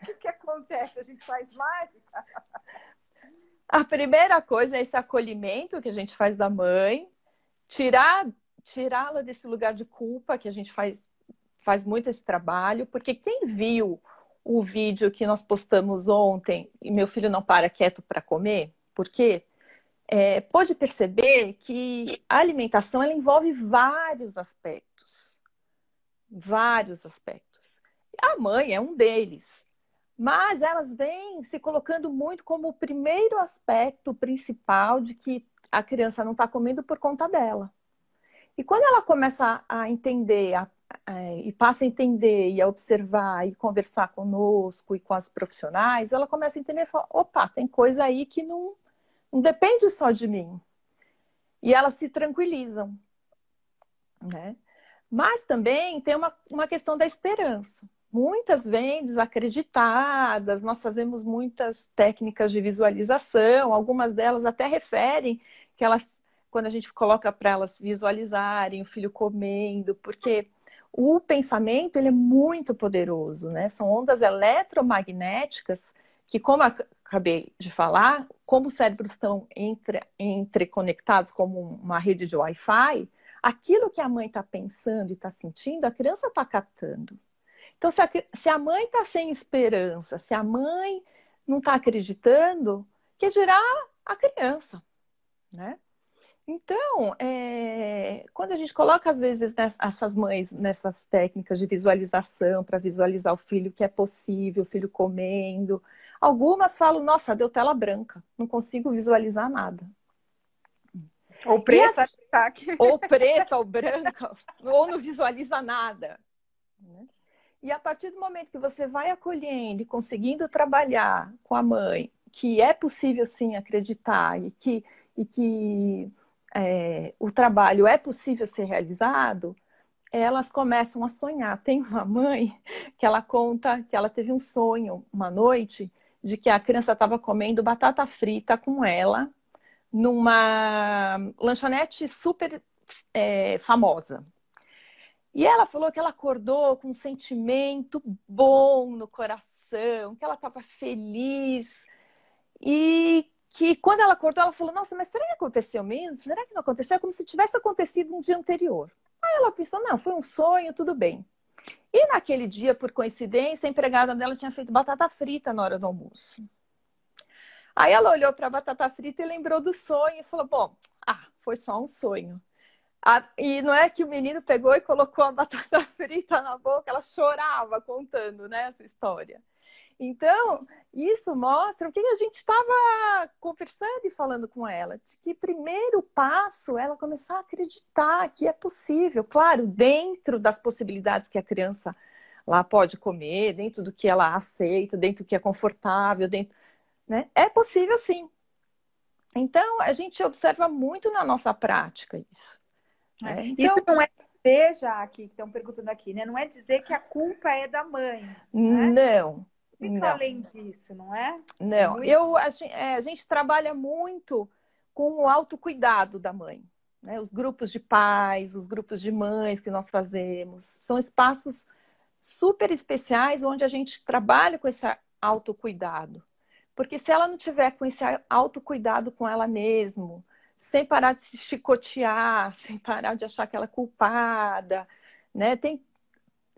o que, que acontece? A gente faz mágica? A primeira coisa é esse acolhimento que a gente faz da mãe, tirar tirá-la desse lugar de culpa que a gente faz faz muito esse trabalho, porque quem viu o vídeo que nós postamos ontem e meu filho não para quieto para comer, porque é, pode perceber que a alimentação ela envolve vários aspectos, vários aspectos. A mãe é um deles, mas elas vêm se colocando muito como o primeiro aspecto principal de que a criança não está comendo por conta dela. E quando ela começa a entender, a é, e passa a entender e a observar e conversar conosco e com as profissionais, ela começa a entender fala, opa, tem coisa aí que não, não depende só de mim. E elas se tranquilizam. Né? Mas também tem uma, uma questão da esperança. Muitas vêm desacreditadas, nós fazemos muitas técnicas de visualização, algumas delas até referem que elas, quando a gente coloca para elas visualizarem o filho comendo, porque o pensamento ele é muito poderoso, né? São ondas eletromagnéticas que, como acabei de falar, como os cérebros estão entre, entreconectados como uma rede de Wi-Fi, aquilo que a mãe está pensando e está sentindo, a criança está captando. Então, se a, se a mãe está sem esperança, se a mãe não está acreditando, que dirá a criança, né? Então, é, quando a gente coloca, às vezes, essas mães nessas técnicas de visualização para visualizar o filho que é possível, o filho comendo, algumas falam, nossa, deu tela branca, não consigo visualizar nada. Ou preta, as... ou preta, ou branca, ou não visualiza nada. Né? E a partir do momento que você vai acolhendo e conseguindo trabalhar com a mãe, que é possível sim acreditar e que, e que é, o trabalho é possível ser realizado, elas começam a sonhar. Tem uma mãe que ela conta que ela teve um sonho uma noite de que a criança estava comendo batata frita com ela numa lanchonete super é, famosa. E ela falou que ela acordou com um sentimento bom no coração, que ela estava feliz e que quando ela acordou, ela falou: Nossa, mas será que aconteceu mesmo? Será que não aconteceu? É como se tivesse acontecido no dia anterior. Aí ela pensou: Não, foi um sonho, tudo bem. E naquele dia, por coincidência, a empregada dela tinha feito batata frita na hora do almoço. Aí ela olhou para a batata frita e lembrou do sonho e falou: Bom, ah, foi só um sonho. Ah, e não é que o menino pegou e colocou a batata frita na boca, ela chorava contando né, essa história. Então, isso mostra o que a gente estava conversando e falando com ela, de que primeiro passo é ela começar a acreditar que é possível, claro, dentro das possibilidades que a criança lá pode comer, dentro do que ela aceita, dentro do que é confortável, dentro, né? É possível sim. Então, a gente observa muito na nossa prática isso. Né? É. Então, isso não é dizer, já que estão perguntando aqui, né? Não é dizer que a culpa é da mãe. Né? Não. Muito não. além disso, não é? Não. Muito... Eu, a gente, é, a gente trabalha muito com o autocuidado da mãe. Né? Os grupos de pais, os grupos de mães que nós fazemos, são espaços super especiais onde a gente trabalha com esse autocuidado. Porque se ela não tiver com esse autocuidado com ela mesma, sem parar de se chicotear, sem parar de achar que ela é culpada, né? Tem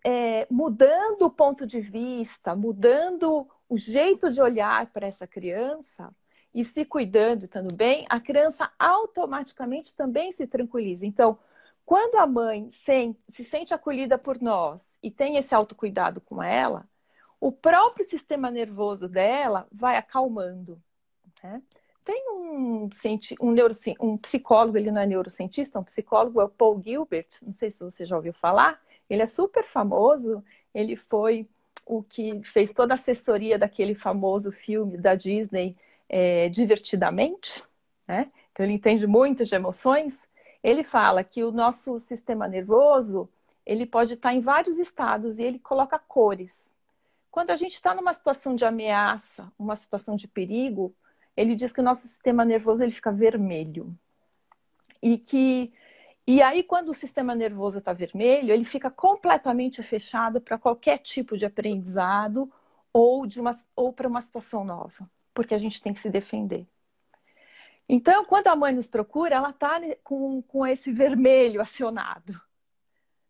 é, mudando o ponto de vista, mudando o jeito de olhar para essa criança e se cuidando, estando bem, a criança automaticamente também se tranquiliza. Então, quando a mãe se, se sente acolhida por nós e tem esse autocuidado com ela, o próprio sistema nervoso dela vai acalmando. Né? Tem um, um, neuro, um psicólogo, ele não é neurocientista, um psicólogo é o Paul Gilbert, não sei se você já ouviu falar, ele é super famoso, ele foi o que fez toda a assessoria daquele famoso filme da Disney, é, Divertidamente, né? Então ele entende muito de emoções ele fala que o nosso sistema nervoso ele pode estar em vários estados e ele coloca cores. Quando a gente está numa situação de ameaça, uma situação de perigo, ele diz que o nosso sistema nervoso ele fica vermelho. E que e aí quando o sistema nervoso está vermelho, ele fica completamente fechado para qualquer tipo de aprendizado ou de uma ou para uma situação nova, porque a gente tem que se defender. Então, quando a mãe nos procura, ela está com, com esse vermelho acionado.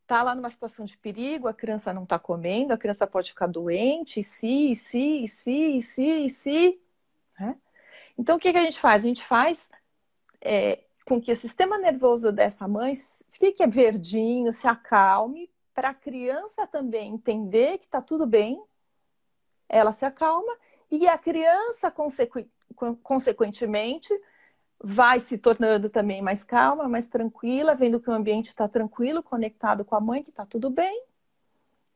Está lá numa situação de perigo, a criança não está comendo, a criança pode ficar doente, e se, e se, e se, e se, e se. Né? Então, o que, que, a gente faz? A gente faz é, com que o sistema nervoso dessa mãe fique verdinho, se acalme, para a criança também entender que está tudo bem, ela se acalma, e a criança, consequentemente, vai se tornando também mais calma, mais tranquila, vendo que o ambiente está tranquilo, conectado com a mãe, que está tudo bem,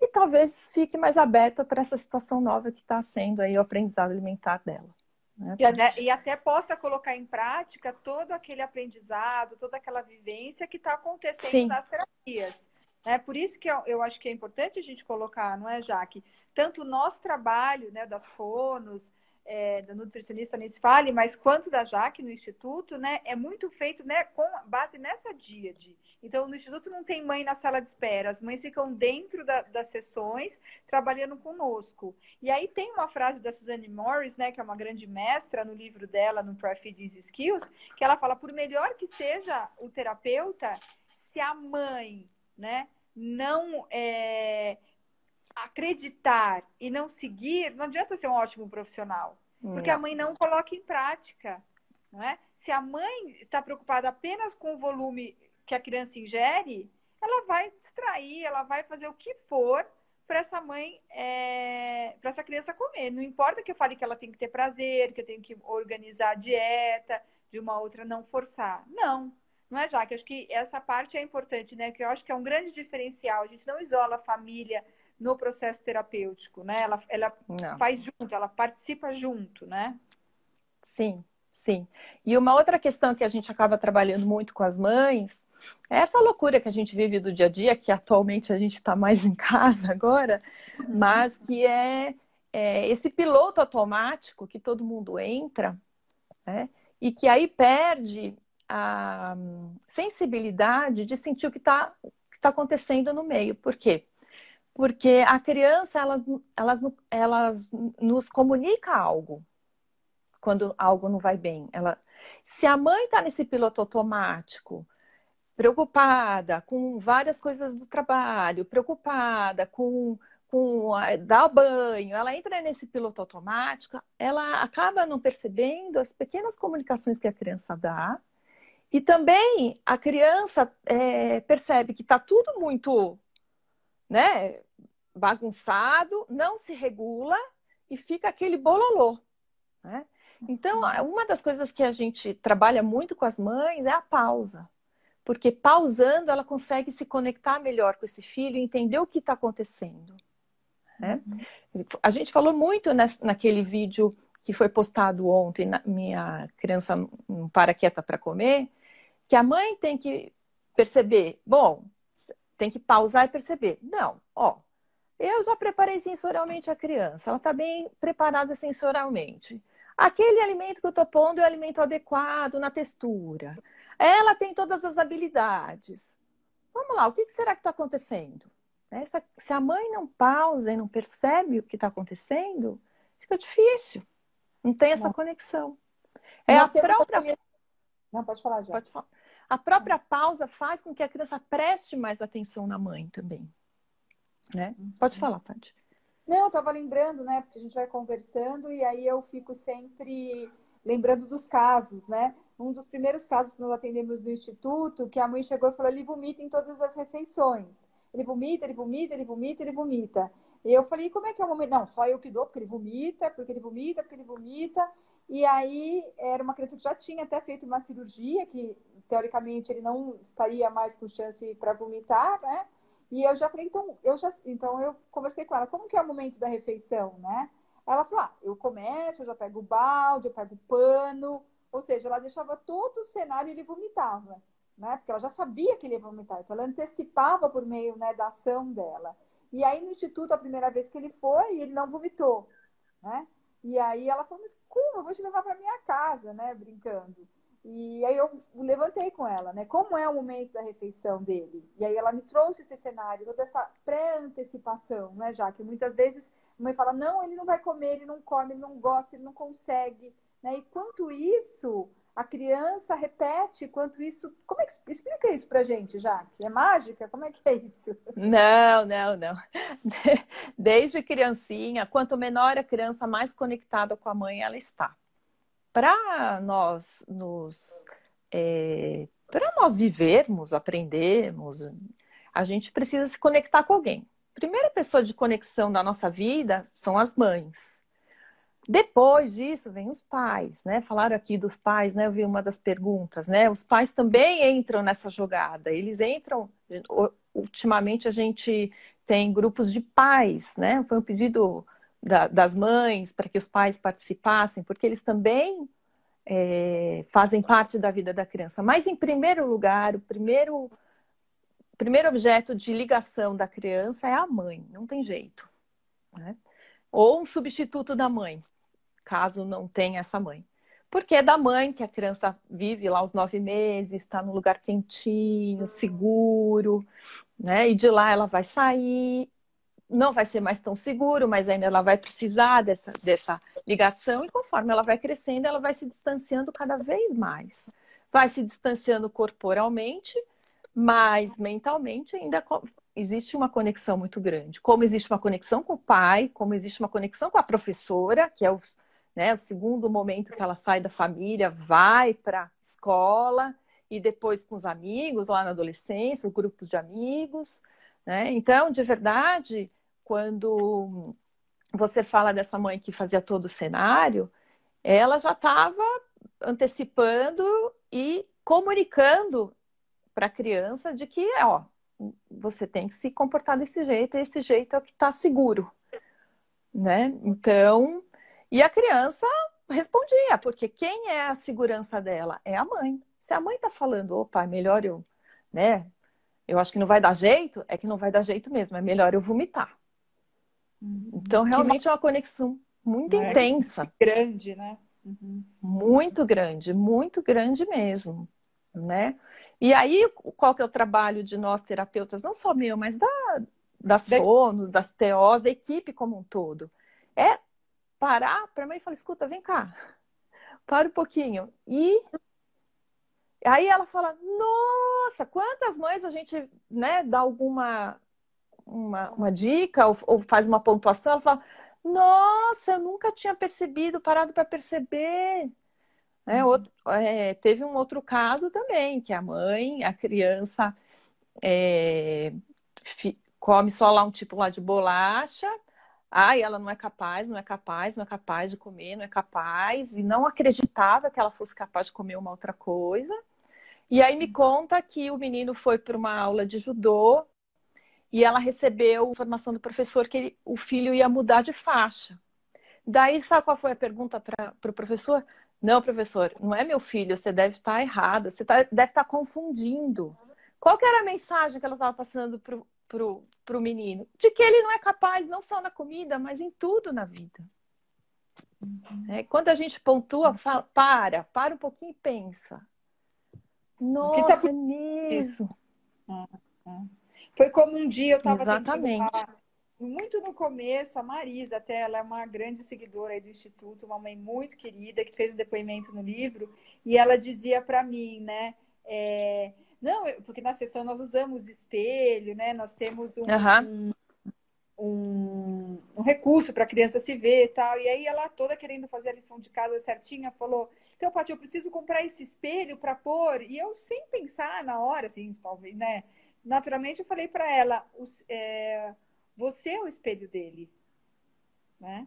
e talvez fique mais aberta para essa situação nova que está sendo aí o aprendizado alimentar dela. Né? E, até, e, até, possa colocar em prática todo aquele aprendizado, toda aquela vivência que está acontecendo Sim. nas terapias. É por isso que eu, eu, acho que é importante a gente colocar, não é, Jaque? Tanto o nosso trabalho, né, das fonos, é, da nutricionista se fale, mas quanto da Jaque no Instituto, né, é muito feito né, com base nessa díade. Então, no Instituto não tem mãe na sala de espera, as mães ficam dentro da, das sessões trabalhando conosco. E aí tem uma frase da Suzanne Morris, né, que é uma grande mestra no livro dela, no Feeding Skills, que ela fala, por melhor que seja o terapeuta, se a mãe, né, não é, acreditar e não seguir, não adianta ser um ótimo profissional. Porque a mãe não coloca em prática. Não é? Se a mãe está preocupada apenas com o volume que a criança ingere, ela vai distrair, ela vai fazer o que for para essa mãe, é, para essa criança comer. Não importa que eu fale que ela tem que ter prazer, que eu tenho que organizar a dieta, de uma outra não forçar. Não, não é, Jaque? Acho que essa parte é importante, né? Que eu acho que é um grande diferencial. A gente não isola a família no processo terapêutico, né? Ela, ela faz junto, ela participa junto, né? Sim, sim. E uma outra questão que a gente acaba trabalhando muito com as mães é essa loucura que a gente vive do dia a dia, que atualmente a gente está mais em casa agora, uhum. mas que é, é, esse piloto automático que todo mundo entra, né? E que aí perde a sensibilidade de sentir o que está tá acontecendo no meio. Por quê? Porque a criança, elas, elas, elas nos comunica algo quando algo não vai bem. Ela, se a mãe está nesse piloto automático, preocupada com várias coisas do trabalho, preocupada com, com dá banho, ela entra nesse piloto automático, ela acaba não percebendo as pequenas comunicações que a criança dá. E também a criança é, percebe que está tudo muito né, bagunçado, não se regula e fica aquele bololô. Né? Então, uma das coisas que a gente trabalha muito com as mães é a pausa. Porque pausando, ela consegue se conectar melhor com esse filho e entender o que está acontecendo. Né? Uhum. A gente falou muito nesse, naquele vídeo que foi postado ontem, na, minha criança não para quieta para comer, que a mãe tem que perceber, bom, tem que pausar e perceber. Não, ó, eu já preparei sensorialmente a criança, ela está bem preparada sensorialmente. Aquele alimento que eu estou pondo é o alimento adequado na textura. Ela tem todas as habilidades. Vamos lá, o que será que está acontecendo? Essa, se a mãe não pausa e não percebe o que está acontecendo, fica difícil. Não tem essa conexão. É Nós a própria. Não, pode falar já. Pode falar. A própria pausa faz com que a criança preste mais atenção na mãe também. Né? Pode uhum. falar, Tati. Não, eu estava lembrando, né? Porque a gente vai conversando e aí eu fico sempre lembrando dos casos, né? Um dos primeiros casos que nós atendemos no instituto, que a mãe chegou e falou: ele vomita em todas as refeições. Ele vomita, ele vomita, ele vomita, ele vomita. E eu falei, como é que é o momento? Não, só eu que dou, porque ele vomita, porque ele vomita, porque ele vomita. E aí era uma criança que já tinha até feito uma cirurgia, que teoricamente ele não estaria mais com chance para vomitar, né? E eu já falei, então eu já, então eu conversei com ela, como que é o momento da refeição, né? Ela falou, ah, eu começo, eu já pego o balde, eu pego o pano, ou seja, ela deixava todo o cenário e ele vomitava né? Porque ela já sabia que ele ia vomitar, então ela antecipava por meio né, da ação dela. E aí no instituto, a primeira vez que ele foi, ele não vomitou, né? E aí ela falou, mas como? Eu vou te levar para minha casa, né? Brincando. E aí eu levantei com ela, né? Como é o momento da refeição dele? E aí ela me trouxe esse cenário, toda essa pré-antecipação, né? Já que muitas vezes a mãe fala, não, ele não vai comer, ele não come, ele não gosta, ele não consegue, né? E quanto isso a criança repete quanto isso. Como é que explica isso pra gente, Jaque? É mágica? Como é que é isso? Não, não, não. Desde criancinha, quanto menor a criança, mais conectada com a mãe ela está. Para nós nos é, para nós vivermos, aprendermos, a gente precisa se conectar com alguém. Primeira pessoa de conexão da nossa vida são as mães. Depois disso, vem os pais, né? Falaram aqui dos pais, né? Eu vi uma das perguntas, né? Os pais também entram nessa jogada. Eles entram. Ultimamente a gente tem grupos de pais, né? Foi um pedido da, das mães para que os pais participassem, porque eles também é, fazem parte da vida da criança. Mas, em primeiro lugar, o primeiro, primeiro objeto de ligação da criança é a mãe, não tem jeito. Né? Ou um substituto da mãe caso não tenha essa mãe. Porque é da mãe que a criança vive lá os nove meses, está num lugar quentinho, seguro, né? E de lá ela vai sair, não vai ser mais tão seguro, mas ainda ela vai precisar dessa, dessa ligação, e conforme ela vai crescendo, ela vai se distanciando cada vez mais. Vai se distanciando corporalmente, mas mentalmente ainda existe uma conexão muito grande. Como existe uma conexão com o pai, como existe uma conexão com a professora, que é o né? O segundo momento que ela sai da família, vai para a escola e depois com os amigos lá na adolescência, os grupos de amigos, né? Então, de verdade, quando você fala dessa mãe que fazia todo o cenário, ela já estava antecipando e comunicando para a criança de que, ó, você tem que se comportar desse jeito, e esse jeito é o que está seguro, né? Então, e a criança respondia, porque quem é a segurança dela? É a mãe. Se a mãe está falando, opa, é melhor eu, né? Eu acho que não vai dar jeito, é que não vai dar jeito mesmo, é melhor eu vomitar. Uhum. Então, realmente é uma conexão muito é intensa. Grande, né? Uhum. Muito grande, muito grande mesmo, né? E aí, qual que é o trabalho de nós terapeutas, não só meu, mas da, das fonos, das TOs, da equipe como um todo? É parar para a mãe e falar: escuta, vem cá, para um pouquinho. E aí ela fala: nossa, quantas mães a gente né, dá alguma uma, uma dica ou, ou, faz uma pontuação, ela fala: Nossa, eu nunca tinha percebido, parado para perceber. É, outro, é, teve um outro caso também, que a mãe, a criança é, fi, come só lá um tipo lá de bolacha, ai, ela não é capaz, não é capaz, não é capaz de comer, não é capaz, e não acreditava que ela fosse capaz de comer uma outra coisa. E aí me conta que o menino foi para uma aula de judô e ela recebeu informação do professor que ele, o filho ia mudar de faixa. Daí, sabe qual foi a pergunta para o pro professor? Não, professor, não é meu filho, você deve estar errada, você tá, deve estar confundindo. Qual que era a mensagem que ela estava passando pro, pro menino? De que ele não é capaz, não só na comida, mas em tudo na vida. É, quando a gente pontua, fala, para, para um pouquinho e pensa. Nossa, tá... é mesmo. Foi como um dia eu estava Exatamente. muito no começo, a Marisa, até ela é uma grande seguidora aí do Instituto, uma mãe muito querida, que fez um depoimento no livro, e ela dizia para mim, né? É, não, porque na sessão nós usamos espelho, né? Nós temos um, uhum. um, um, recurso para a criança se ver e tal. E aí ela toda querendo fazer a lição de casa certinha, falou: Então, Paty, eu preciso comprar esse espelho para pôr. E eu, sem pensar na hora, assim, talvez, né? naturalmente eu falei para ela, os, é, você é o espelho dele, né?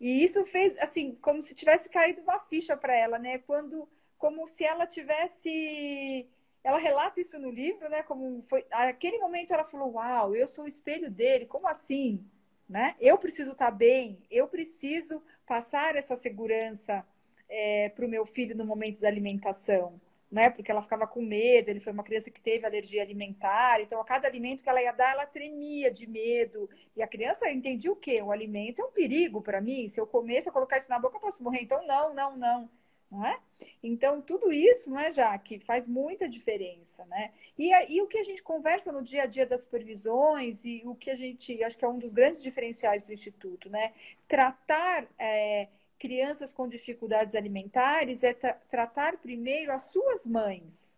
E isso fez assim, como se tivesse caído uma ficha para ela, né? Quando, como se ela tivesse, ela relata isso no livro, né? Como foi, aquele momento ela falou, uau, eu sou o espelho dele, como assim, né? Eu preciso estar tá bem, eu preciso passar essa segurança é, para o meu filho no momento da alimentação né? Porque ela ficava com medo, ele foi uma criança que teve alergia alimentar, então a cada alimento que ela ia dar, ela tremia de medo. E a criança entendia o quê? O alimento é um perigo para mim. Se eu comer, se eu colocar isso na boca, eu posso morrer. Então, não, não, não. Não é? Então, tudo isso, não é, Jaque, faz muita diferença, né? E, e o que a gente conversa no dia a dia das supervisões e o que a gente, acho que é um dos grandes diferenciais do Instituto, né? Tratar é, crianças com dificuldades alimentares é tra tratar primeiro as suas mães,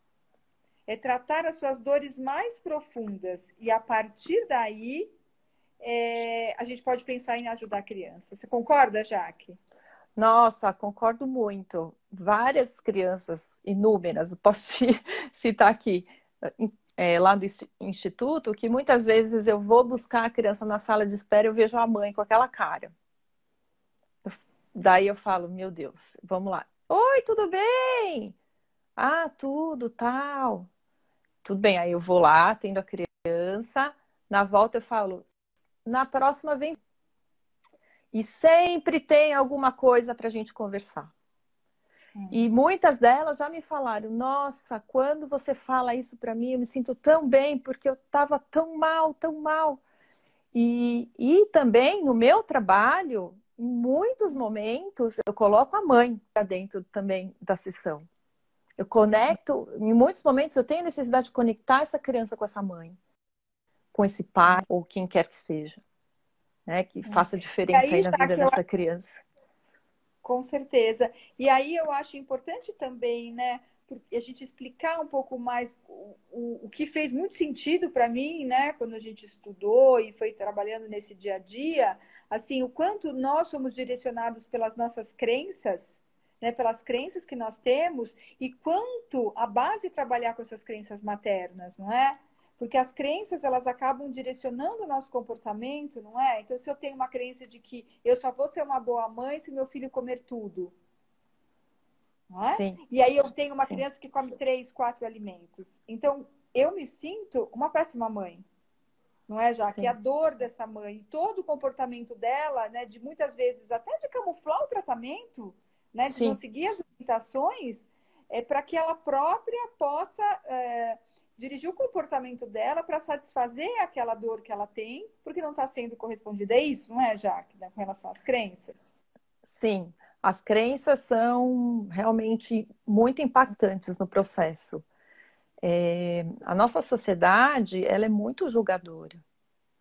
é tratar as suas dores mais profundas e a partir daí é, a gente pode pensar em ajudar a criança. Você concorda, Jaque? Nossa, concordo muito. Várias crianças, inúmeras, posso citar aqui, é, lá do instituto, que muitas vezes eu vou buscar a criança na sala de espera e eu vejo a mãe com aquela cara. Daí eu falo, meu Deus, vamos lá. Oi, tudo bem? Ah, tudo, tal. Tudo bem, aí eu vou lá, atendo a criança. Na volta eu falo, na próxima vem. E sempre tem alguma coisa para a gente conversar. Hum. E muitas delas já me falaram: Nossa, quando você fala isso para mim, eu me sinto tão bem, porque eu estava tão mal, tão mal. E, e também no meu trabalho, em muitos momentos, eu coloco a mãe para dentro também da sessão. Eu conecto, em muitos momentos, eu tenho necessidade de conectar essa criança com essa mãe, com esse pai, ou quem quer que seja, né? Que faça diferença aí, aí, na vida dessa criança. Com certeza. E aí eu acho importante também, né? a gente explicar um pouco mais o, o, o que fez muito sentido para mim, né? Quando a gente estudou e foi trabalhando nesse dia a dia, assim, o quanto nós somos direcionados pelas nossas crenças, né, pelas crenças que nós temos e quanto a base trabalhar com essas crenças maternas, não é? Porque as crenças, elas acabam direcionando o nosso comportamento, não é? Então, se eu tenho uma crença de que eu só vou ser uma boa mãe se meu filho comer tudo, não é? Sim. E aí eu tenho uma Sim. criança que come três, quatro alimentos. Então, eu me sinto uma péssima mãe não é, já que a dor dessa mãe, todo o comportamento dela, né, de muitas vezes até de camuflar o tratamento, né, de não seguir as limitações, é para que ela própria possa é, dirigir o comportamento dela para satisfazer aquela dor que ela tem, porque não está sendo correspondida. É isso, não é, Jaque, né, com relação às crenças? Sim, as crenças são realmente muito impactantes no processo. É, a nossa sociedade ela é muito julgadora.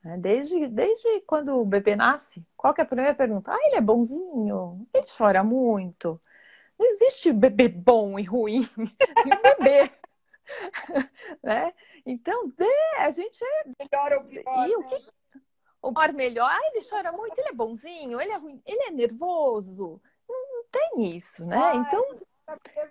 Né? Desde, desde quando o bebê nasce, qual que é a primeira pergunta? Ah, ele é bonzinho, ele chora muito. Não existe bebê bom e ruim. bebê. né? Então, a gente é. Melhor ou pior. E o que... o maior melhor, ah, ele chora muito, ele é bonzinho, ele é ruim, ele é nervoso. Não, não tem isso, né? Ai, então.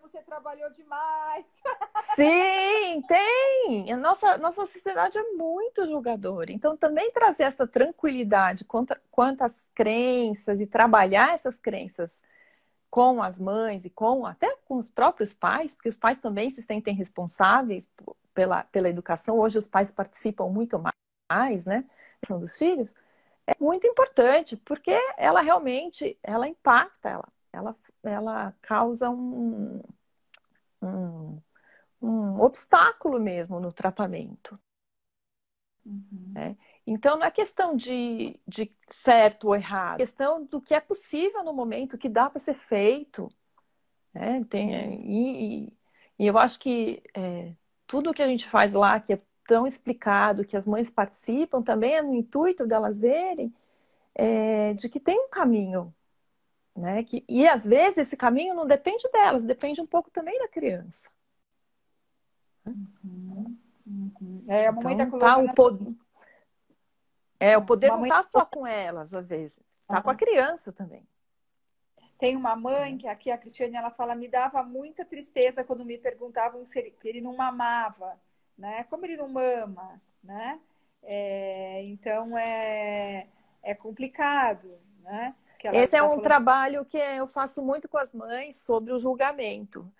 Você trabalhou demais. Sim, tem. A nossa, nossa sociedade é muito julgadora. Então, também trazer essa tranquilidade quanto, quanto às crenças e trabalhar essas crenças com as mães e com até com os próprios pais, porque os pais também se sentem responsáveis pela, pela educação. Hoje os pais participam muito mais, né? São dos filhos. É muito importante, porque ela realmente, ela impacta, ela, ela, ela causa um, um, um obstáculo mesmo no tratamento. Uhum. Né? Então, não é questão de, de certo ou errado, é questão do que é possível no momento, o que dá para ser feito. Né? Tem, e, e, eu acho que é, tudo que a gente faz lá, que é tão explicado, que as mães participam, também é no intuito delas verem é, de que tem um caminho. Né? Que, e às vezes esse caminho não depende delas, depende um pouco também da criança. Uhum, uhum. É, a mamãe então, tá, tá o poder, é, o poder mamãe... não está só com elas, às vezes, está uhum. com a criança também. Tem uma mãe que aqui a Cristiane ela fala me dava muita tristeza quando me perguntavam se ele, ele não mamava, né? Como ele não mama, né? É, então é, é complicado, né? Esse é tá um falando... trabalho que eu faço muito com as mães sobre o julgamento.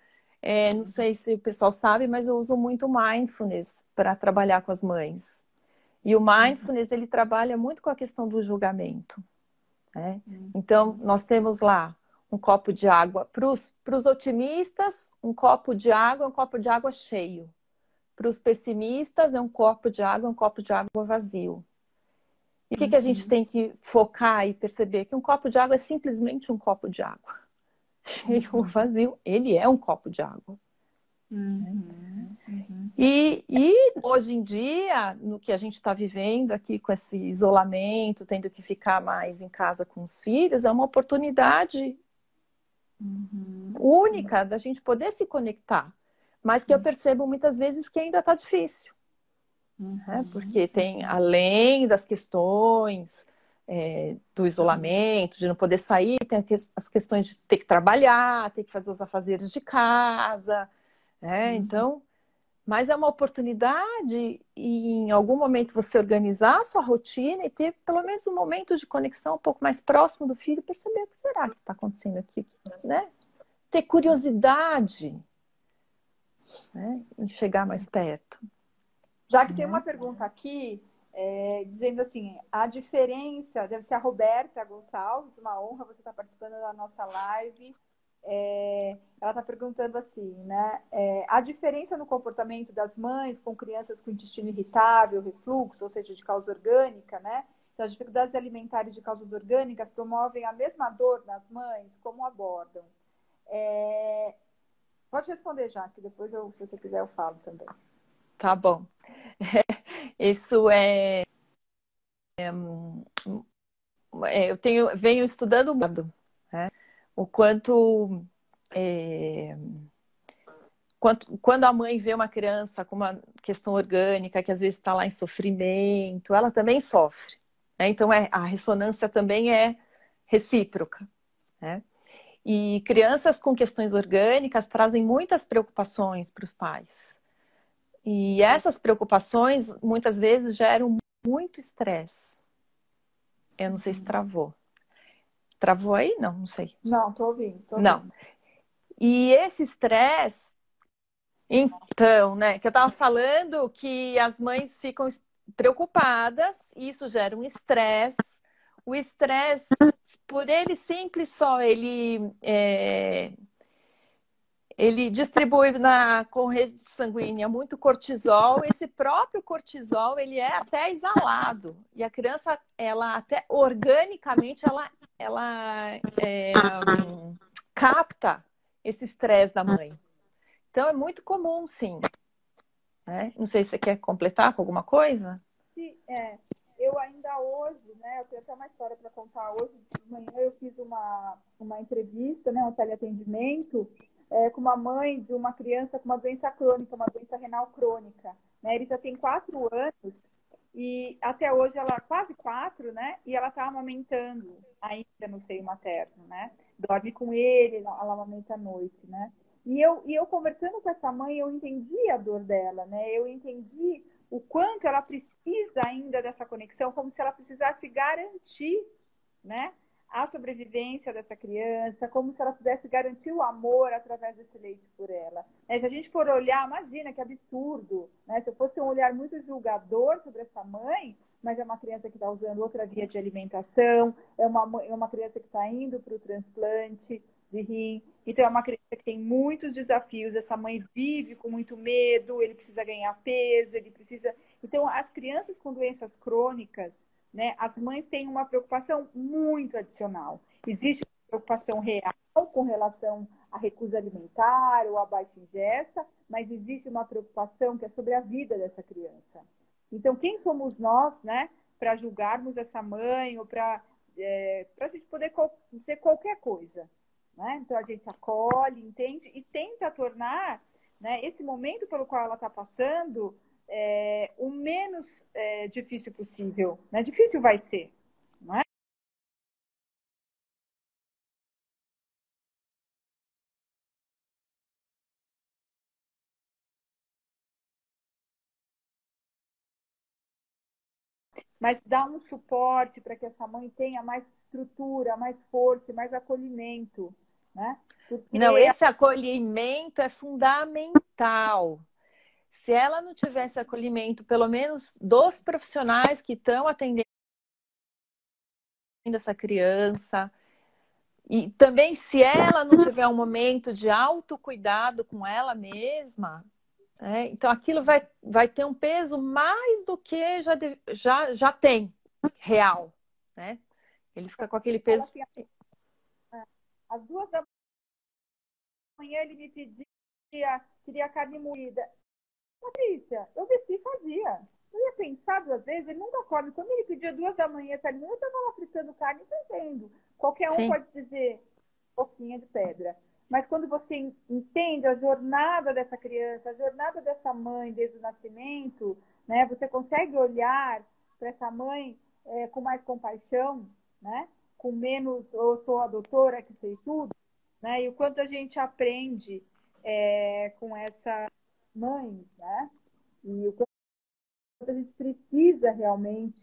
É, não sei se o pessoal sabe, mas eu uso muito mindfulness para trabalhar com as mães. E o mindfulness ele trabalha muito com a questão do julgamento. Né? Então nós temos lá um copo de água para os otimistas, um copo de água, um copo de água cheio. Para os pessimistas é um copo de água, um copo de água vazio. E o que, que a gente uhum. tem que focar e perceber? Que um copo de água é simplesmente um copo de água. Cheio ou vazio, ele é um copo de água. Uhum, uhum. E, e, hoje em dia, no que a gente está vivendo aqui com esse isolamento, tendo que ficar mais em casa com os filhos, é uma oportunidade uhum. única da gente poder se conectar. Mas que eu percebo muitas vezes que ainda está difícil. Né? Uhum. Porque tem, além das questões é, do isolamento, de não poder sair, tem as questões de ter que trabalhar, ter que fazer os afazeres de casa, né? Uhum. Então, mas é uma oportunidade e em algum momento você organizar a sua rotina e ter pelo menos um momento de conexão um pouco mais próximo do filho, perceber o que será que está acontecendo aqui, né? Ter curiosidade, né? Em chegar mais perto. Já que tem uma pergunta aqui, é, dizendo assim, a diferença, deve ser a Roberta Gonçalves, uma honra você estar participando da nossa live. É, ela está perguntando assim, né? É, a diferença no comportamento das mães com crianças com intestino irritável, refluxo, ou seja, de causa orgânica, né? Então, as dificuldades alimentares de causas orgânicas promovem a mesma dor nas mães, como abordam? É... Pode responder já, que depois, eu, se você quiser, eu falo também. Tá bom. Isso é, é, é eu tenho, venho estudando né? O quanto, é, quanto quando a mãe vê uma criança com uma questão orgânica que às vezes está lá em sofrimento, ela também sofre. Né? Então é, a ressonância também é recíproca. Né? E crianças com questões orgânicas trazem muitas preocupações para os pais. E essas preocupações muitas vezes geram muito estresse. Eu não sei se travou. Travou aí? Não, não sei. Não, tô ouvindo. Tô ouvindo. Não. E esse estresse, então, né, que eu tava falando que as mães ficam preocupadas, isso gera um estresse. O estresse, por ele simples só, ele é, ele distribui na corrente sanguínea muito cortisol. Esse próprio cortisol ele é até exalado e a criança, ela até organicamente, ela, ela é, capta esse estresse da mãe. Então é muito comum, sim. Né? Não sei se você quer completar com alguma coisa. Sim, é. Eu ainda hoje, né? Eu tenho até uma história para contar. Hoje de manhã eu fiz uma, uma entrevista, né? Um teleatendimento é, com uma mãe de uma criança com uma doença crônica, uma doença renal crônica. Né? Ele já tem quatro anos E até hoje ela quase quatro, né? E ela tá amamentando ainda no seio materno, né? Dorme com ele, ela amamenta à noite, né? E eu, e eu conversando com essa mãe, eu entendi a dor dela, né? Eu entendi o quanto ela precisa ainda dessa conexão, como se ela precisasse garantir, né? A sobrevivência dessa criança, como se ela pudesse garantir o amor através desse leite por ela. Né? Se a gente for olhar, imagina que absurdo, né? se eu fosse um olhar muito julgador sobre essa mãe, mas é uma criança que está usando outra via de alimentação, é uma, é uma criança que está indo para o transplante de rim, então é uma criança que tem muitos desafios, essa mãe vive com muito medo, ele precisa ganhar peso, ele precisa... Então, as crianças com doenças crônicas, né, as mães têm uma preocupação muito adicional. Existe uma preocupação real com relação à recusa alimentar ou à baixa ingesta, mas existe uma preocupação que é sobre a vida dessa criança. Então, quem somos nós, né, para julgarmos essa mãe ou para é, a gente poder ser qualquer coisa? Né? Então, a gente acolhe, entende e tenta tornar né, esse momento pelo qual ela está passando é, o menos é, difícil possível. Né? Difícil vai ser, é? Mas dá um suporte para que essa mãe tenha mais estrutura, mais força, mais acolhimento. Né? Não, esse acolhimento é fundamental se ela não tivesse acolhimento, pelo menos dos profissionais que estão atendendo essa criança, e também se ela não tiver um momento de autocuidado com ela mesma, né, então aquilo vai, vai ter um peso mais do que já, já, já tem, real. Né? Ele fica com aquele peso. Assim, às duas da manhã ele me pedia, queria carne moída. Patrícia, eu desci e fazia. Eu ia pensar duas vezes, ele nunca come. Quando ele pedia duas da manhã carne, eu estava lá fritando carne, entendendo. Qualquer um Sim. pode dizer pouquinha de pedra. Mas quando você entende a jornada dessa criança, a jornada dessa mãe desde o nascimento, né, você consegue olhar para essa mãe é, com mais compaixão, né, com menos, eu sou a doutora que sei tudo, né, e o quanto a gente aprende é, com essa mães, né? E o quanto a gente precisa realmente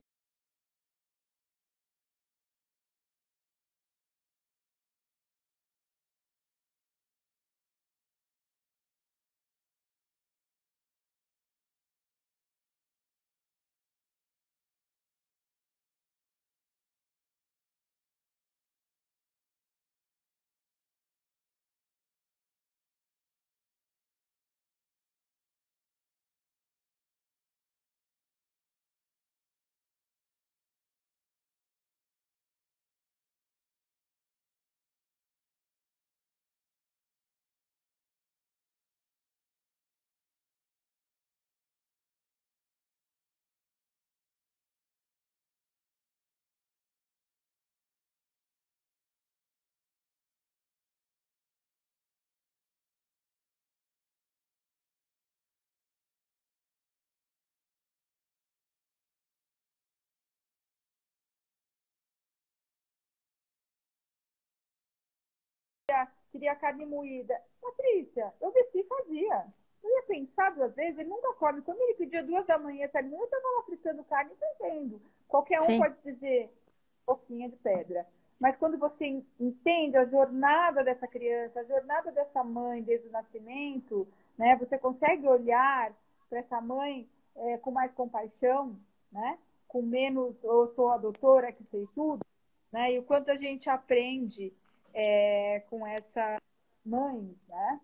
queria carne moída. Patrícia, eu desci e fazia. Eu ia pensar duas vezes, ele nunca come. Quando ele pedia duas da manhã carne eu estava lá fritando carne entendendo. Qualquer um Sim. pode dizer pouquinha de pedra. Mas quando você entende a jornada dessa criança, a jornada dessa mãe desde o nascimento, né, você consegue olhar para essa mãe é, com mais compaixão, né, com menos, ou sou a doutora que sei tudo, né, e o quanto a gente aprende é, com essa mãe, né?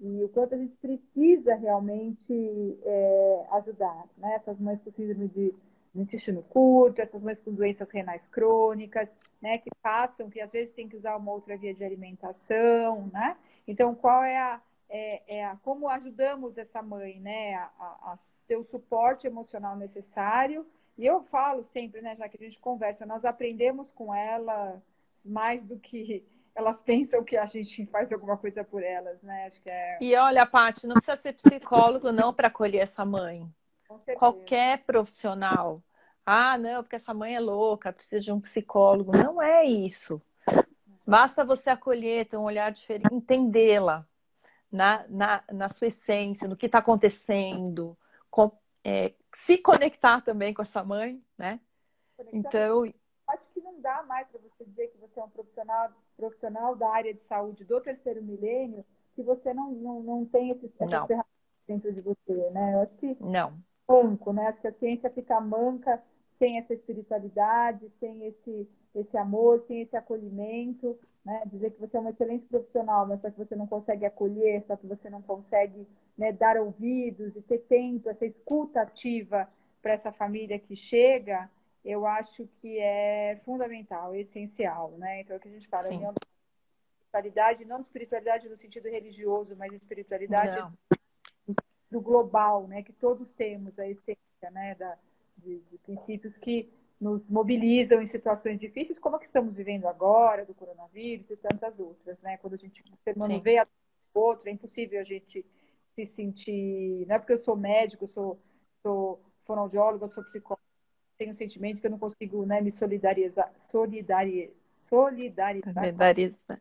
E o quanto a gente precisa realmente é, ajudar, né? Essas mães com síndrome de intestino curto, essas mães com doenças renais crônicas, né? Que passam, que às vezes tem que usar uma outra via de alimentação, né? Então, qual é a, é, é como ajudamos essa mãe, né? A, a, a ter o suporte emocional necessário. E eu falo sempre, né? Já que a gente conversa, nós aprendemos com ela mais do que elas pensam que a gente faz alguma coisa por elas, né? Acho que é. E olha, Paty, não precisa ser psicólogo não para acolher essa mãe. qualquer profissional. Ah, não, porque essa mãe é louca, precisa de um psicólogo. Não é isso. Basta você acolher, ter um olhar diferente, entendê-la na, na, na sua essência, no que está acontecendo, com, é, se conectar também com essa mãe, né? Então. Acho que não dá mais para você dizer que você é um profissional, profissional da área de saúde do terceiro milênio, que você não, não, não tem esses, essas ferramentas dentro de você, né? Eu acho que. Não. Manco, né? Acho que a ciência fica manca sem essa espiritualidade, sem esse, esse amor, sem esse acolhimento, né? Dizer que você é um excelente profissional, mas só que você não consegue acolher, só que você não consegue né, dar ouvidos e ter tempo, essa escuta ativa para essa família que chega, eu acho que é fundamental, essencial, né? Então, é o que a gente fala, Sim. espiritualidade, não espiritualidade no sentido religioso, mas espiritualidade não. do global, né? Que todos temos a essência, né? Da, de, de, princípios que nos mobilizam em situações difíceis, como a que estamos vivendo agora, do coronavírus e tantas outras, né? Quando a gente não vê a outro, é impossível a gente se sentir. Não é porque eu sou médico, eu sou, sou fonoaudióloga, eu sou psicóloga, tenho um sentimento que eu não consigo né, me solidarizar. Solidarizar. Solidarizar.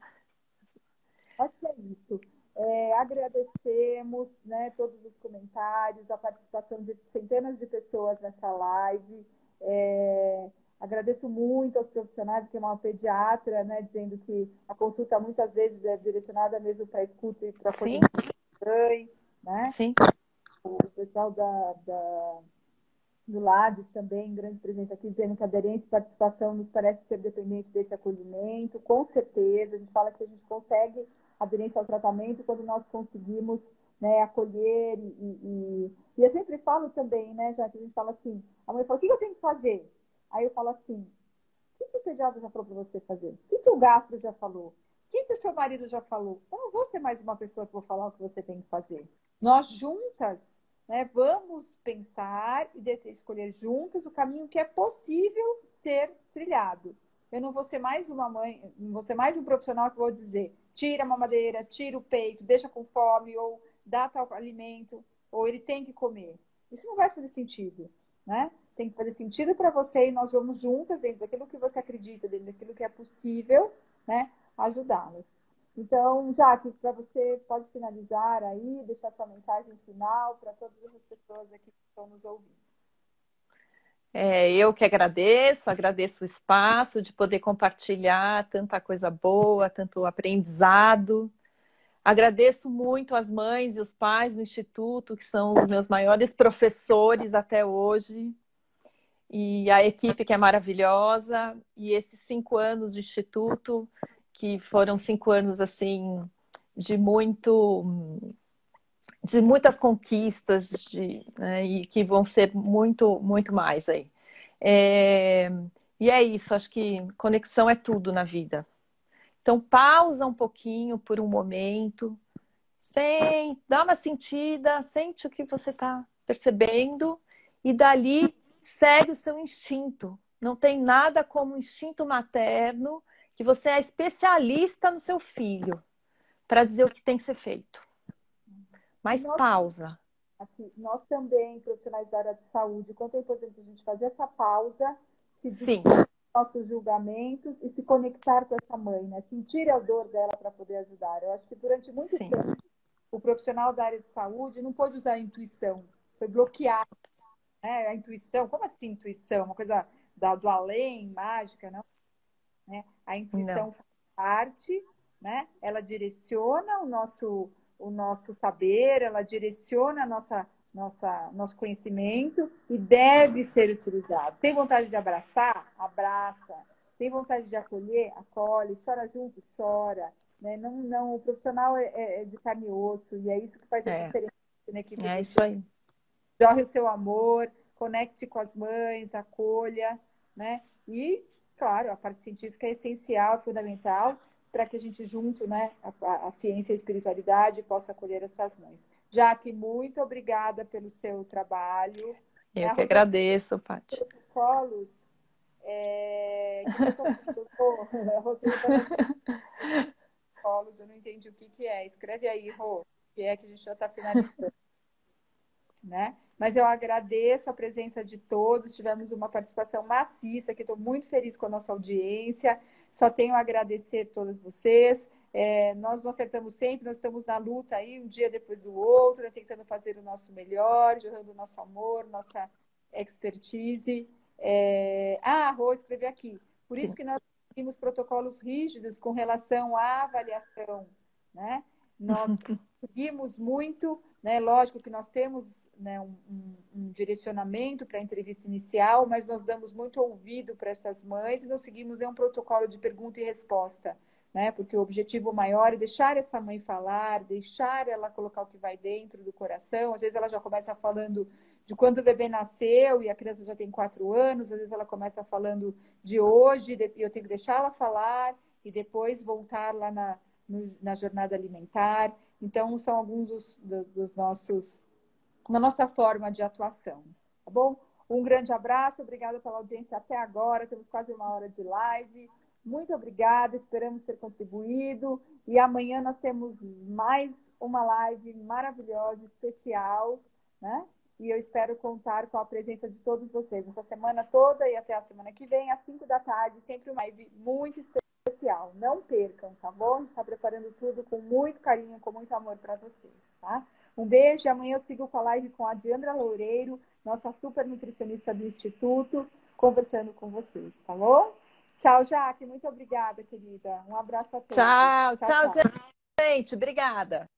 Acho que é isso. É, agradecemos né, todos os comentários, a participação de centenas de pessoas nessa live. É, agradeço muito aos profissionais, que é uma pediatra, né, dizendo que a consulta muitas vezes é direcionada mesmo para escuta e para mãe, né? Sim. O pessoal da, da, do LADES também, grande presença aqui, dizendo que a aderência e participação nos parece ser dependente desse acolhimento, com certeza. A gente fala que a gente consegue aderência ao tratamento quando nós conseguimos né, acolher e, e, e, eu sempre falo também, né, já que a gente fala assim, a mãe fala, o que eu tenho que fazer? Aí eu falo assim, o que, o pediatra já falou para você fazer? O que, que o gastro já falou? O que, que o seu marido já falou? Eu não vou ser mais uma pessoa que vou falar o que você tem que fazer. Nós juntas né, vamos pensar e escolher juntas o caminho que é possível ser trilhado. Eu não vou ser mais uma mãe, não vou ser mais um profissional que vou dizer tira a mamadeira, tira o peito, deixa com fome, ou dá tal alimento, ou ele tem que comer. Isso não vai fazer sentido, né? Tem que fazer sentido para você e nós vamos juntas, dentro daquilo que você acredita, dentro daquilo que é possível, né? Ajudá-las. Então, Jaque, para você, pode finalizar aí, deixar sua mensagem final para todas as pessoas aqui que estão nos ouvindo. É, eu que agradeço, agradeço o espaço de poder compartilhar tanta coisa boa, tanto aprendizado. Agradeço muito as mães e os pais do Instituto, que são os meus maiores professores até hoje, e a equipe que é maravilhosa, e esses cinco anos de Instituto, que foram cinco anos assim de muito de muitas conquistas de, né, e que vão ser muito, muito mais aí. É, e é isso, acho que conexão é tudo na vida. Então, pausa um pouquinho por um momento, sem, dá uma sentida, sente o que você está percebendo e dali segue o seu instinto. Não tem nada como instinto materno, que você é especialista no seu filho para dizer o que tem que ser feito. Mas nós, pausa. Aqui, nós também, profissionais da área de saúde, quanto é importante a gente fazer essa pausa, Sim. nossos julgamentos e se conectar com essa mãe, né? Sentir a dor dela para poder ajudar. Eu acho que durante muito Sim. tempo o profissional da área de saúde não pôde usar a intuição, foi bloqueado. Né? A intuição, como assim intuição? Uma coisa da, do além, mágica, não? Né? A intuição faz parte, né? ela direciona o nosso o nosso saber, ela direciona a nossa, nossa, nosso conhecimento e deve ser utilizado. Tem vontade de abraçar? Abraça. Tem vontade de acolher? Acolhe. Chora junto? Chora. Né? Não, não, o profissional é, é, é de carne e osso e é isso que faz a é. diferença na equipe. É isso aí. Jorre o seu amor, conecte com as mães, acolha, né? E, claro, a parte científica é essencial, fundamental, para que a gente junto, né, a, a, ciência e a espiritualidade possa acolher essas mães. Jaque, muito obrigada pelo seu trabalho. Eu é, que agradeço, Paty. Protocolos. É... eu não entendi o que, que é. Escreve aí, Rô, que é que a gente já está finalizando. né? Mas eu agradeço a presença de todos, tivemos uma participação maciça, que estou muito feliz com a nossa audiência. Só tenho a agradecer a todos vocês. É, nós não acertamos sempre, nós estamos na luta aí, um dia depois do outro, né, tentando fazer o nosso melhor, jogando o nosso amor, nossa expertise. É... Ah, vou escrever aqui. Por isso que nós temos protocolos rígidos com relação à avaliação, né? Nós seguimos muito, né? Lógico que nós temos né, um, um direcionamento para a entrevista inicial, mas nós damos muito ouvido para essas mães e nós seguimos é um protocolo de pergunta e resposta, né? Porque o objetivo maior é deixar essa mãe falar, deixar ela colocar o que vai dentro do coração. Às vezes ela já começa falando de quando o bebê nasceu e a criança já tem quatro anos, às vezes ela começa falando de hoje, e eu tenho que deixar ela falar e depois voltar lá na, no, na jornada alimentar. Então, são alguns dos, dos nossos, na nossa forma de atuação, tá bom? Um grande abraço, obrigada pela audiência até agora, temos quase uma hora de live. Muito obrigada, esperamos ter contribuído. E amanhã nós temos mais uma live maravilhosa, especial, né? e eu espero contar com a presença de todos vocês essa semana toda e até a semana que vem, às 5 da tarde, sempre uma live muito especial. Não percam, tá bom? A gente está preparando tudo com muito carinho, com muito amor para vocês, tá? Um beijo e amanhã eu sigo com a live com a Diandra Loureiro, nossa super nutricionista do Instituto, conversando com vocês, tá bom? Tchau, Jaque. Muito obrigada, querida. Um abraço a todos. Tchau, tchau, tchau, tchau. gente. Obrigada.